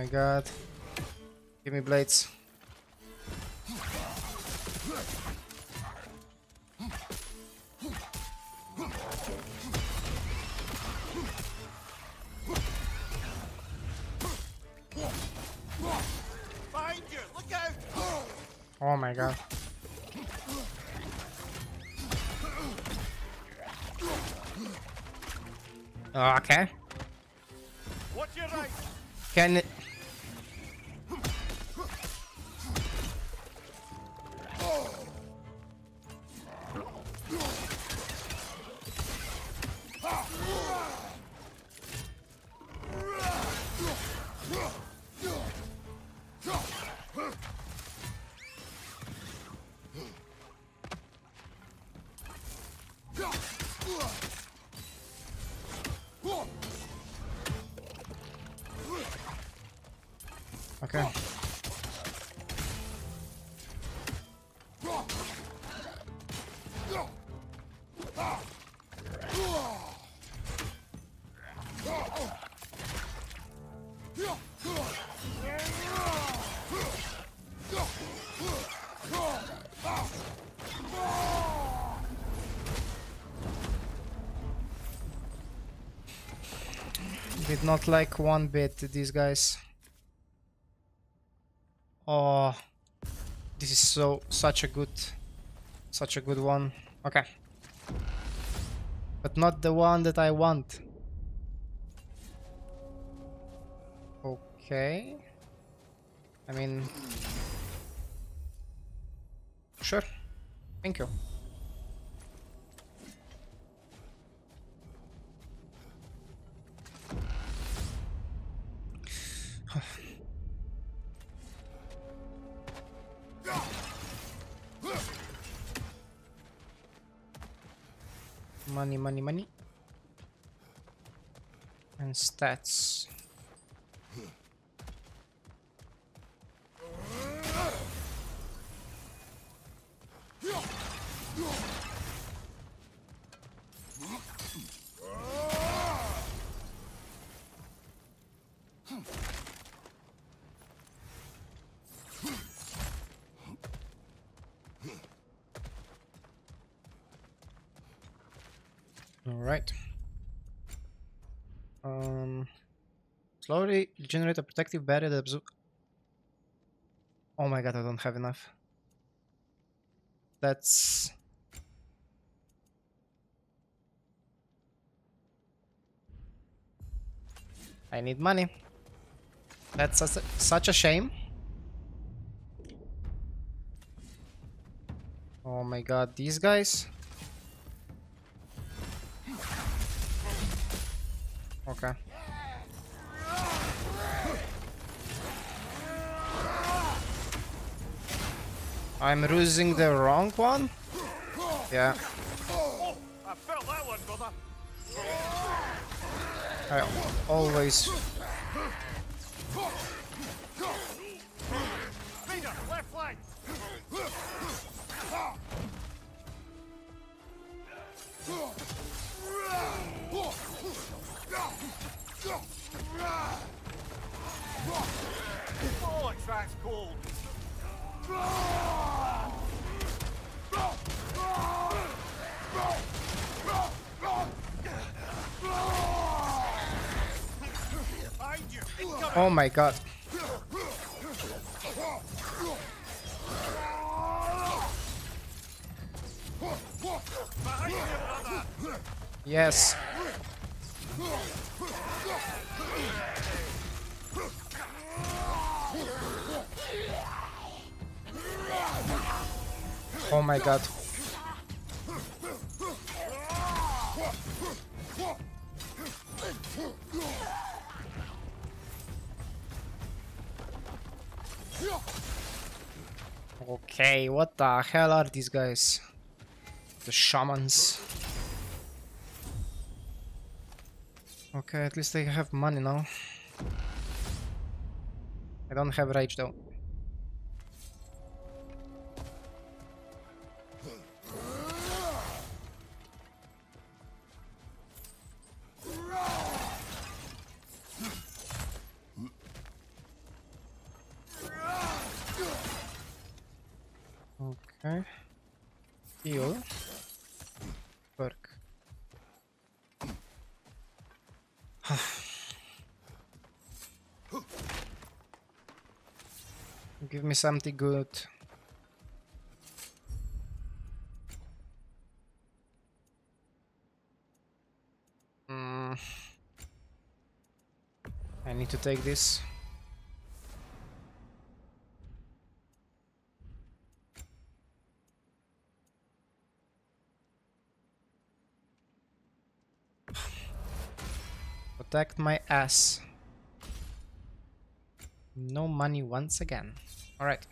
My god. Give me blades. Behind you! Look out! Oh my god. Okay. Watch your right! Can Did not like one bit these guys. Oh, this is so such a good, such a good one. Okay, but not the one that I want. Okay, I mean, sure. Thank you. Money, money, money. And stats. Alright. Um, slowly generate a protective barrier that absorb. Oh my god, I don't have enough. That's. I need money. That's a, such a shame. Oh my god, these guys. Okay. I'm using the wrong one? Yeah. I felt that one, brother. I always... Vader, left flank. Oh, cold. Oh my god. Yes. Oh my god. Okay, what the hell are these guys? The shamans. Okay, at least they have money now. I don't have rage though. Okay. Heal. Work. Give me something good. Mm. I need to take this. Protect my ass. No money once again. Alright.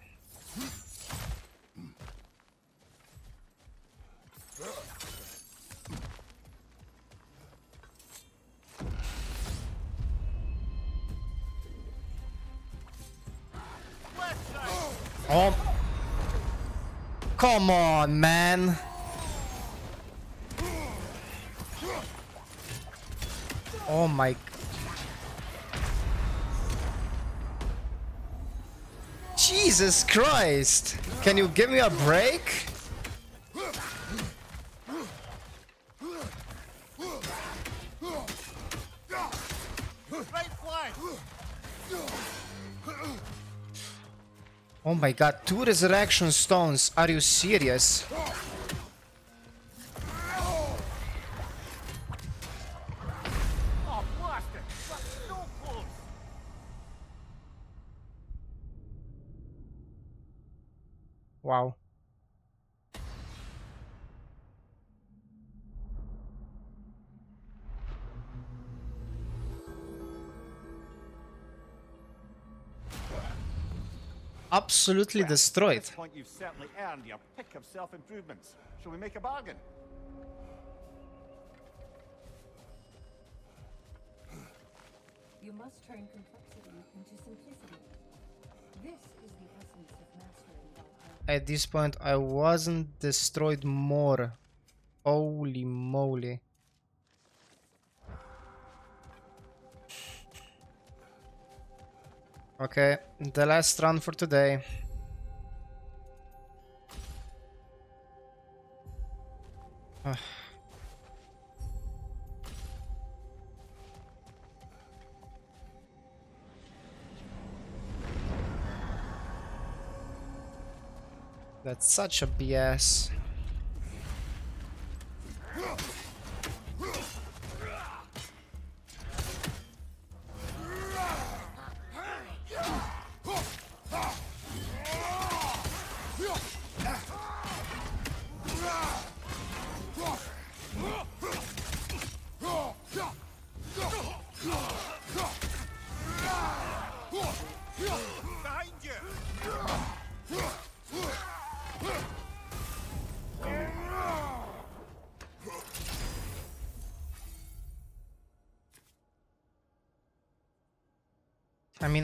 Oh. Come on, man. Oh my Jesus Christ! Can you give me a break? Oh my god, two resurrection stones. Are you serious? Wow. Absolutely At destroyed. this point, you've certainly earned your pick of self-improvements. Shall we make a bargain? You must turn complexity into simplicity. This is the essence of mastering Valhalla. At this point, I wasn't destroyed more. Holy moly. Okay, the last run for today. Ah. That's such a BS.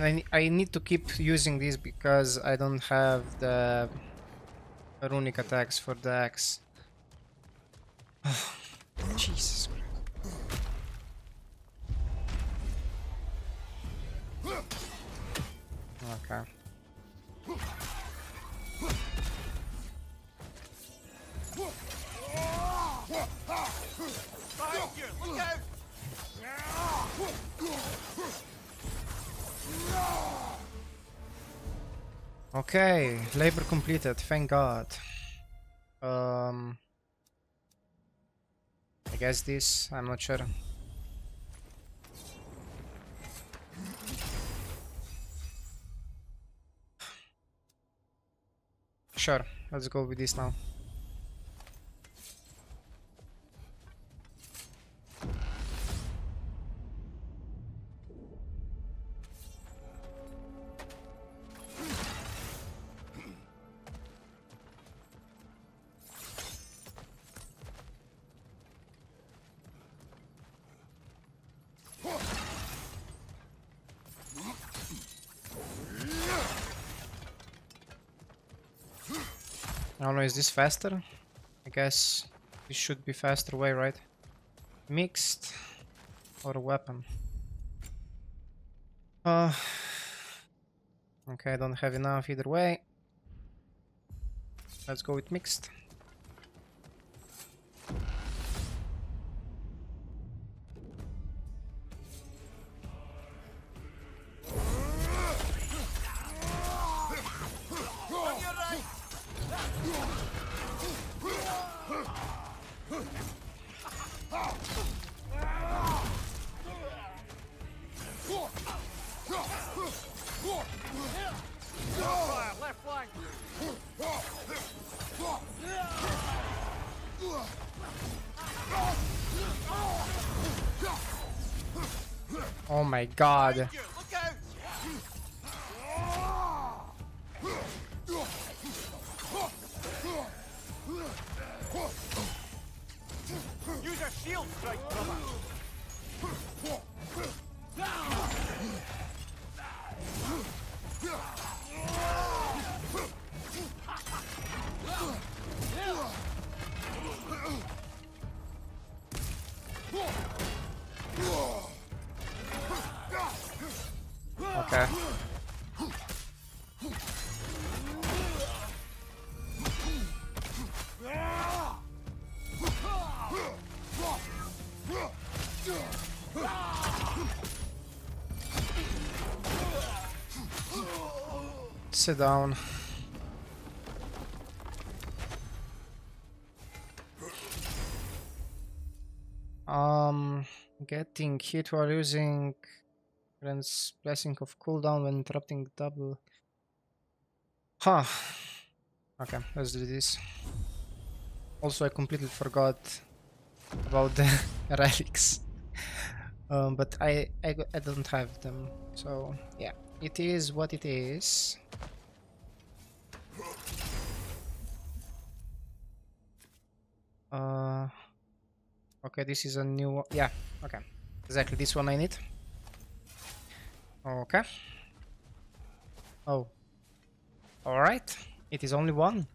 I I need to keep using these because I don't have the runic attacks for the axe. Completed, thank god. Um, I guess this, I'm not sure. Sure, let's go with this now. Is this faster? I guess this should be faster way, right? Mixed or weapon? Uh, okay, I don't have enough either way. Let's go with mixed. My Sit down. Um, getting hit while using grants blessing of cooldown when interrupting double. Huh. Okay, let's do this. Also, I completely forgot about the relics. Um, but I, I I don't have them, so yeah, it is what it is. Uh, okay, this is a new one. Yeah, okay, exactly this one I need. Okay. Oh. Alright. It is only one.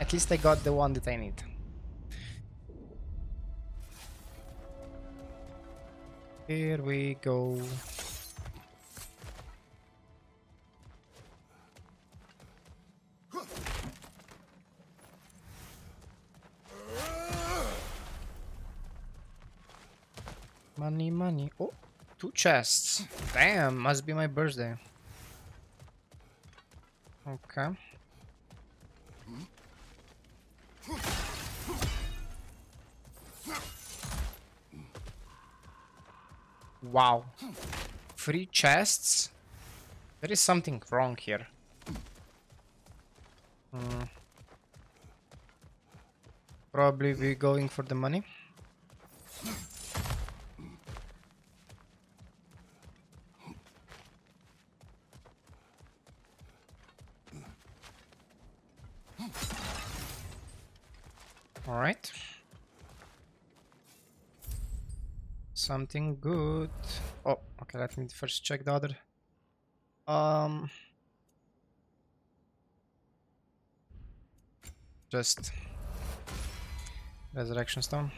At least I got the one that I need. Here we go. Money, money. Oh, two chests. Damn, must be my birthday. Okay. Wow. Three chests? There is something wrong here. Hmm. Probably we going for the money. All right. Something good. Oh, okay. Let me first check the other Um. Just resurrection stone.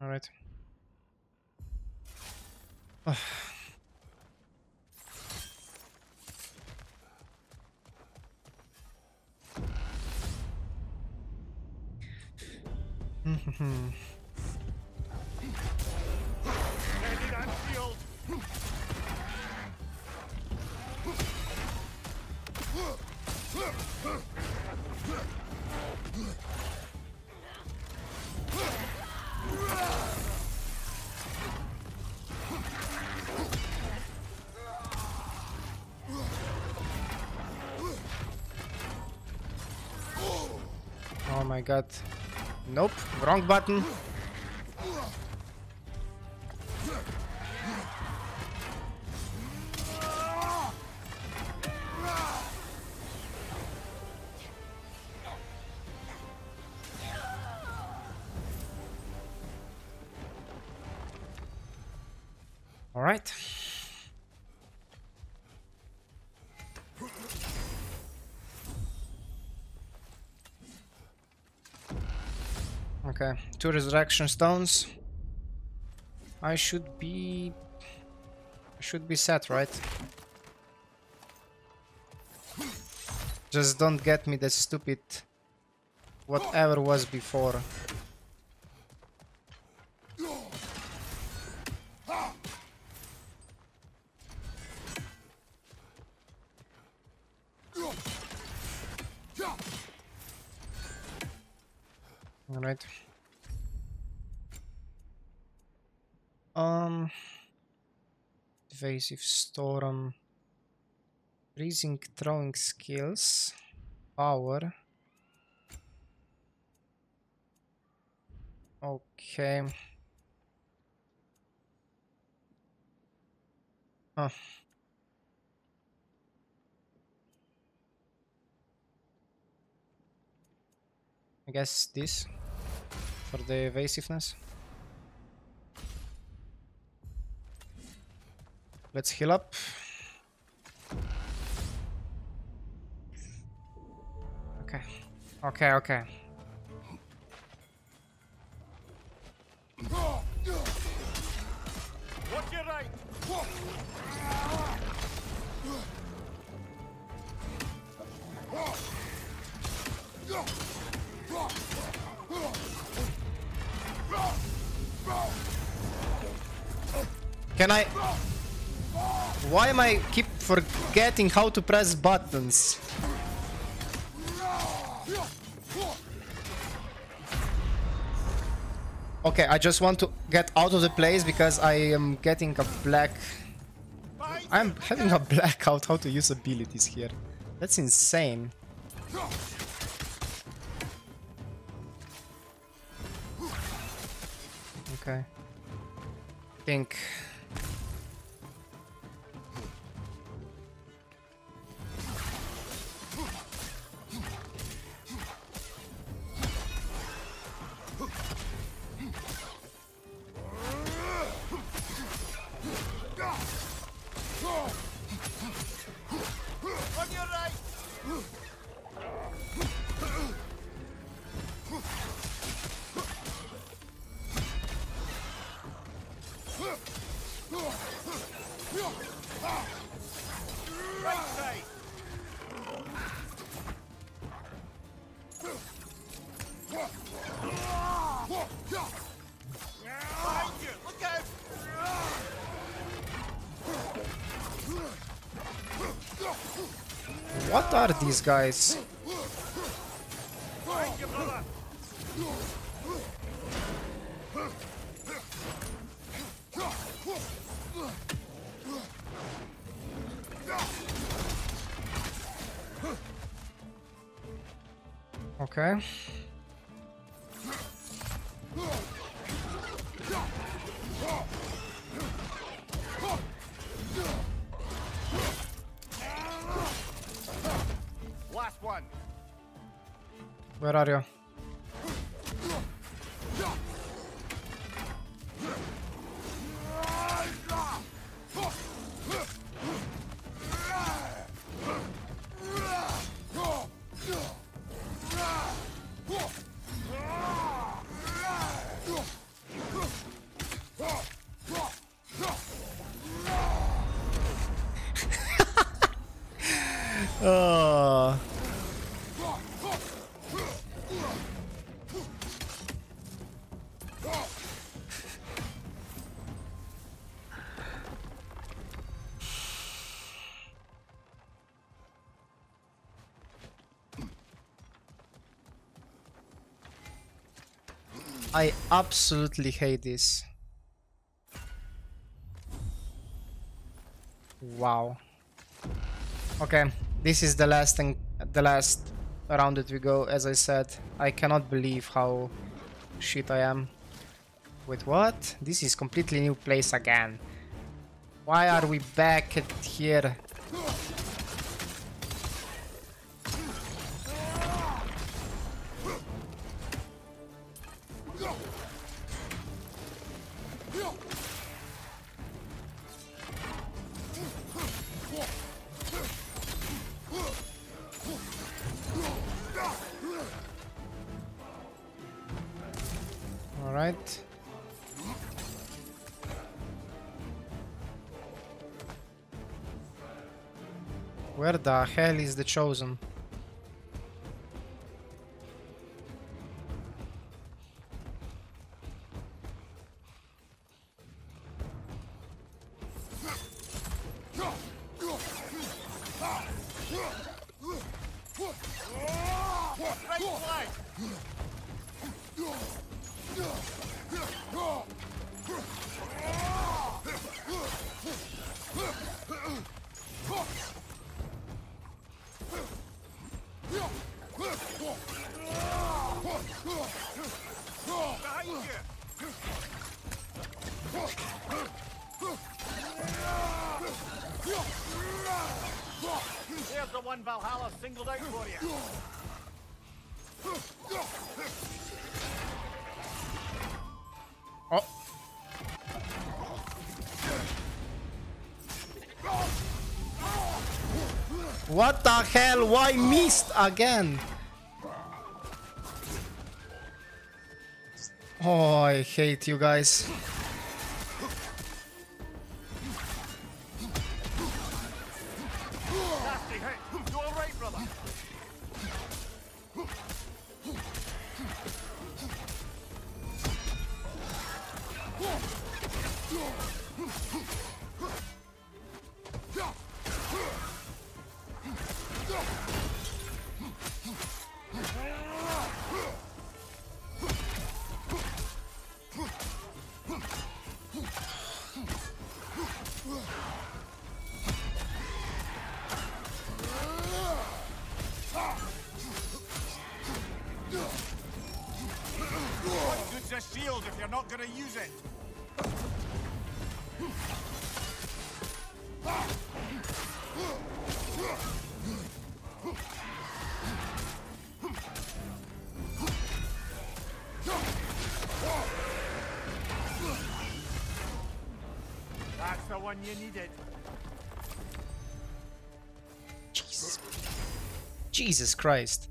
All right. Oh my god. Nope, wrong button. Okay, two resurrection stones. I should be should be set, right? Just don't get me the stupid whatever was before. Evasive storm freezing throwing skills power okay huh. I guess this for the evasiveness. Let's heal up. Okay. Okay, okay. Watch your right. Can I... Why am I keep forgetting how to press buttons? Okay, I just want to get out of the place because I am getting a black... I'm having a blackout how to use abilities here. That's insane. Okay. think What are these guys? I absolutely hate this. Wow. Okay, this is the last thing, the last round that we go. As I said, I cannot believe how shit I am. With what? This is completely new place again. Why are we back here? Hell is the chosen? Again? Oh, I hate you guys. One you needed. Jesus. Jesus Christ.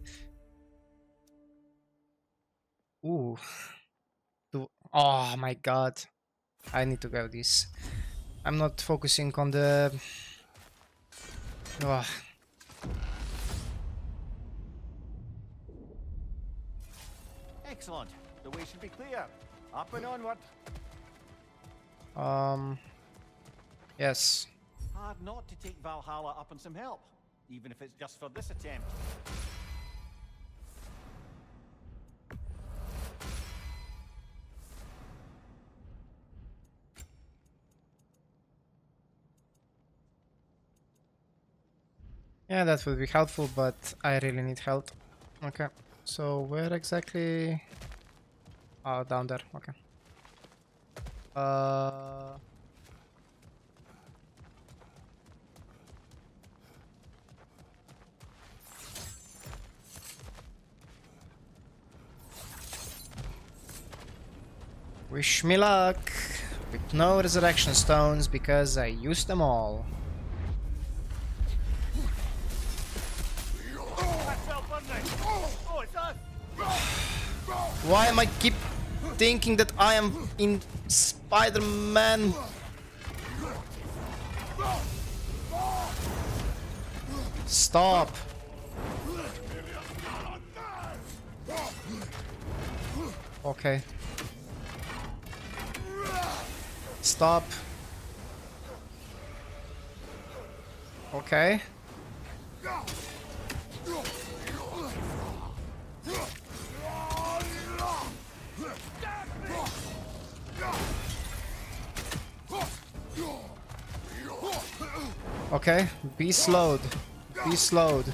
Ooh. Do oh my god. I need to go this. I'm not focusing on the oh. Excellent. The way should be clear. Up and onward. Um Yes. Hard not to take Valhalla up on some help, even if it's just for this attempt. Yeah, that would be helpful, but I really need help. Okay. So where exactly Oh down there, okay. Uh Wish me luck with no resurrection stones because I used them all. Why am I keep thinking that I am in Spider-Man? Stop! Okay. Stop. Okay. Okay, be slowed. Be slowed.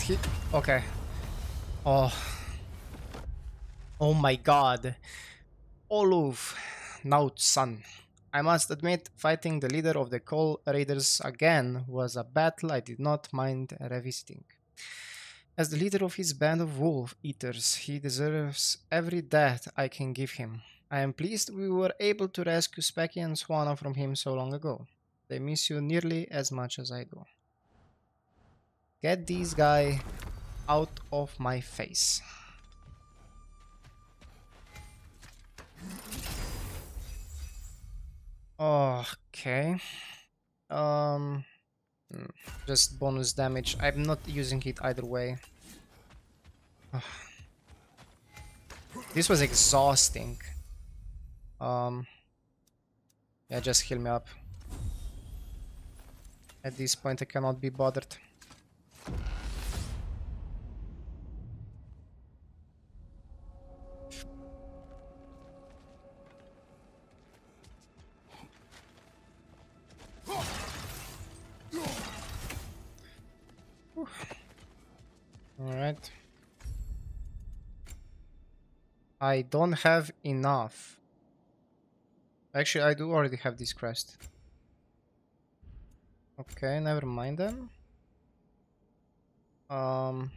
He... Okay. Oh. Oh my god. Oluf. Naut's son. I must admit, fighting the leader of the Coal Raiders again was a battle I did not mind revisiting. As the leader of his band of wolf eaters, he deserves every death I can give him. I am pleased we were able to rescue Specky and Swana from him so long ago. They miss you nearly as much as I do. Get this guy out of my face. Okay. Um, hmm, just bonus damage. I'm not using it either way. This was exhausting. Um, yeah, just heal me up. At this point, I cannot be bothered. I don't have enough. Actually, I do already have this crest. Okay, never mind then. Um.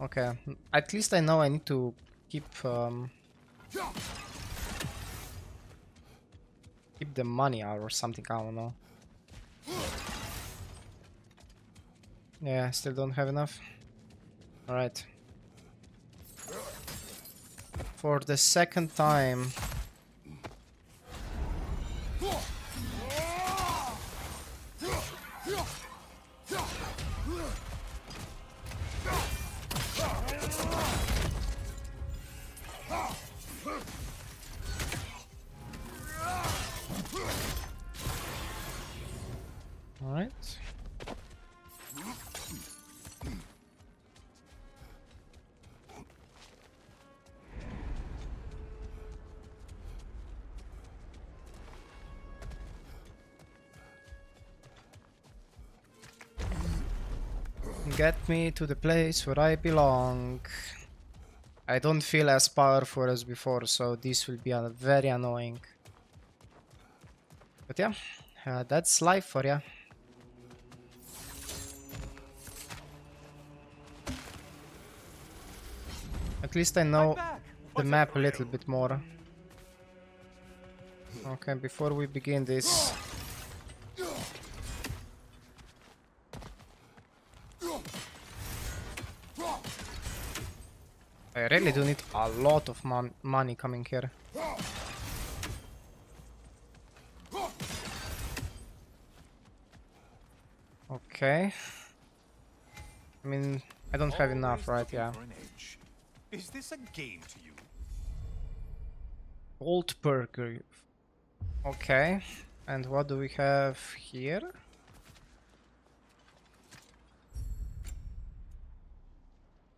Okay, at least I know I need to keep um, keep the money out or something. I don't know. Yeah, still don't have enough. Alright. For the second time. Get me to the place where I belong. I don't feel as powerful as before, so this will be very annoying. But yeah, uh, that's life for ya. At least I know the map a little bit more. Okay, before we begin this... really do need a lot of mon money coming here. Okay. I mean, I don't have enough, right? Yeah. for an edge. Is this a game to you? Goldberger. Okay. And what do we have here?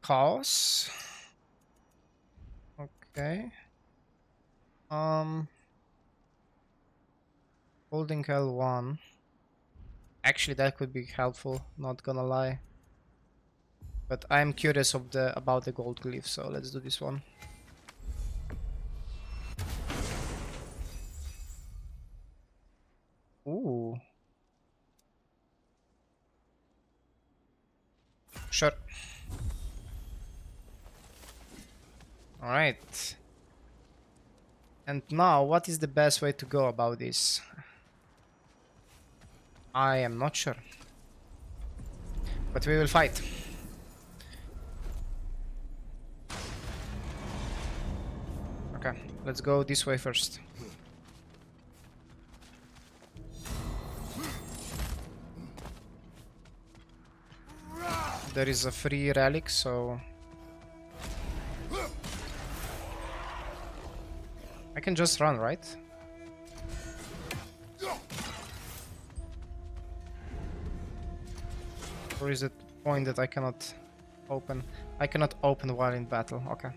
Chaos. Okay. Um. Holding L1. Actually, that could be helpful. Not gonna lie. But I'm curious of the about the gold glyph, so let's do this one. Ooh. Sure. Alright. And now, what is the best way to go about this? I am not sure. But we will fight. Okay, let's go this way first. There is a free relic, so... I can just run, right? Or is it point that I cannot open? I cannot open while in battle, okay.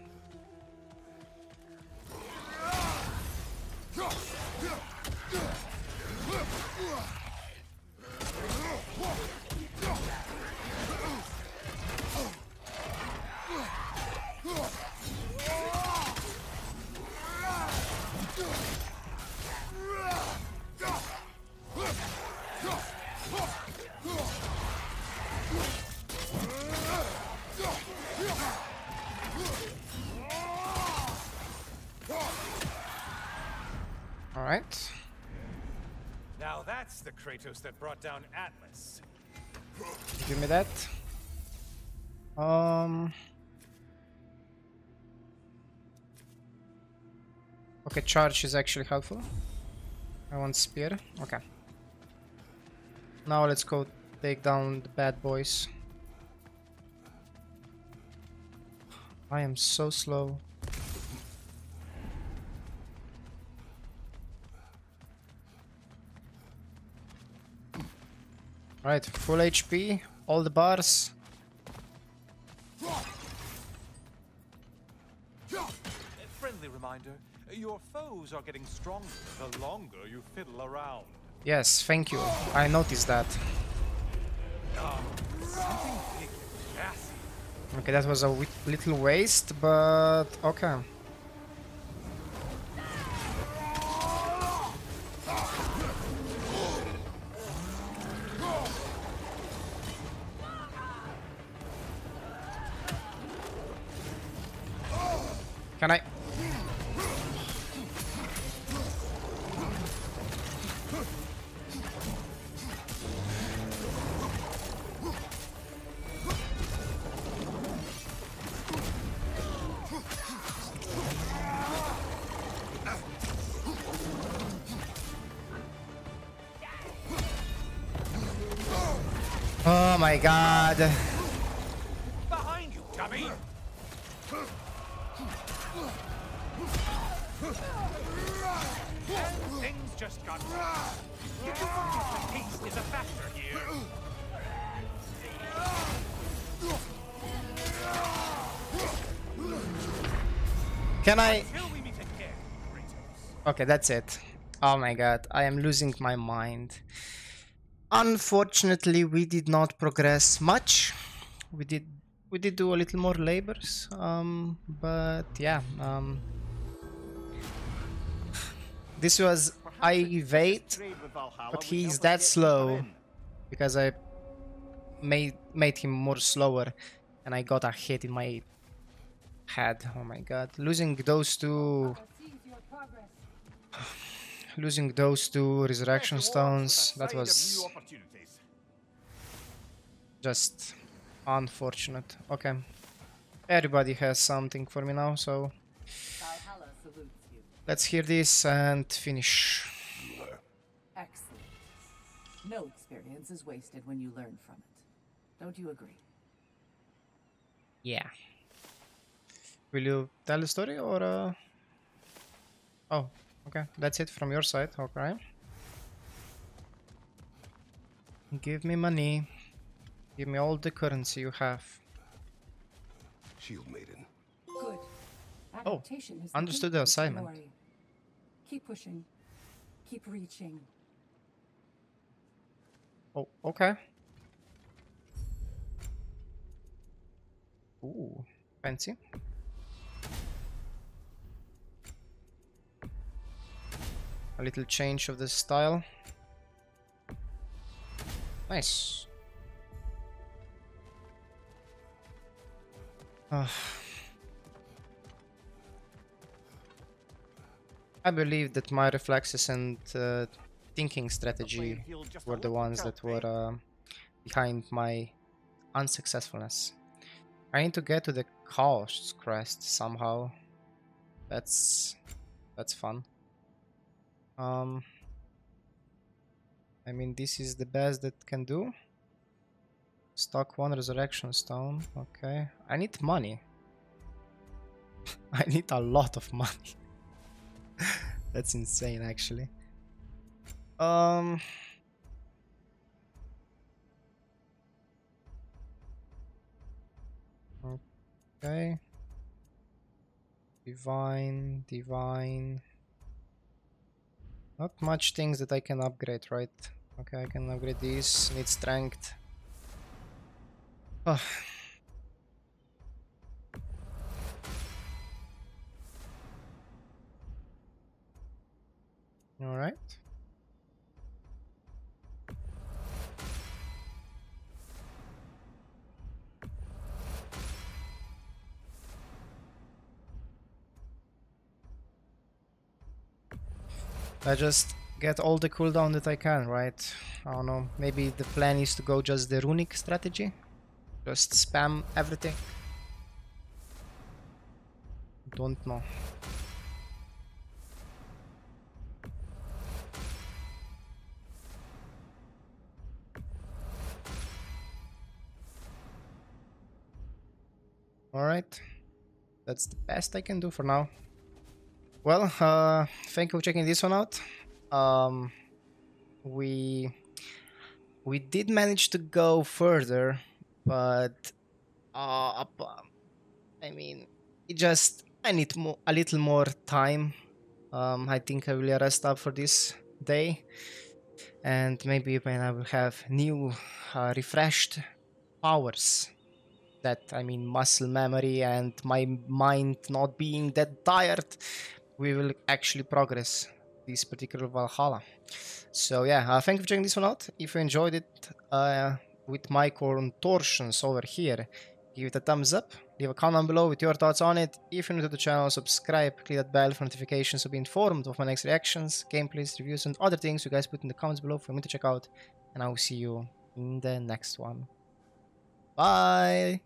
That brought down Atlas. Give me that. Um. Okay, charge is actually helpful. I want spear. Okay. Now let's go take down the bad boys. I am so slow. Right, full HP, all the bars. A friendly reminder, your foes are getting stronger the longer you fiddle around. Yes, thank you. I noticed that. Something big and gassy. Okay, that was a little waste, but okay. My god. Behind you, dummy! And things just got worse. Did you forget that haste is a factor here? Can I? Till we meet again, Kratos. Okay, that's it. Oh my god, I am losing my mind. Unfortunately, we did not progress much. We did we did do a little more labors, um, but yeah, um, this was I wait Trade with Valhalla but he's that slow. because I made made him more slower, and I got a hit in my head. Oh my god. Losing those two losing those two resurrection stones, that was just unfortunate. Okay. Everybody has something for me now, so let's hear this and finish. Excellent. No experience is wasted when you learn from it. Don't you agree? Yeah. Will you tell the story or uh... Oh, okay. That's it from your side, okay. Give me money. Give me all the currency you have. Shield Maiden. Good. Oh, Adaptation is understood the assignment. Mori. Keep pushing. Keep reaching. Oh, okay. Ooh, fancy. A little change of the style. Nice. I believe that my reflexes and uh, thinking strategy were the ones that were uh, behind my unsuccessfulness. I need to get to the Chaos Crest somehow. That's that's fun. Um, I mean, this is the best that can do. Stock one resurrection stone. Okay, I need money. I need a lot of money. That's insane, actually. Um. Okay. Divine, divine. Not much things that I can upgrade, right? Okay, I can upgrade these. Need strength. Oh. Alright. I just get all the cooldown that I can, right? I don't know, maybe the plan is to go just the runic strategy? Just spam everything? Don't know. Alright. That's the best I can do for now. Well, uh, thank you for checking this one out. Um, we we did manage to go further, but uh, I mean, it just I need mo a little more time. Um, I think I will rest up for this day, and maybe when I will have new, uh, refreshed powers that I mean muscle memory and my mind not being that tired, we will actually progress this particular Valhalla. So yeah, uh, thank you for checking this one out. If you enjoyed it uh, with my contortions over here, give it a thumbs up, leave a comment below with your thoughts on it. If you're new to the channel, subscribe, click that bell for notifications to be informed of my next reactions, gameplays, reviews, and other things you guys put in the comments below for me to check out. And I will see you in the next one. Bye!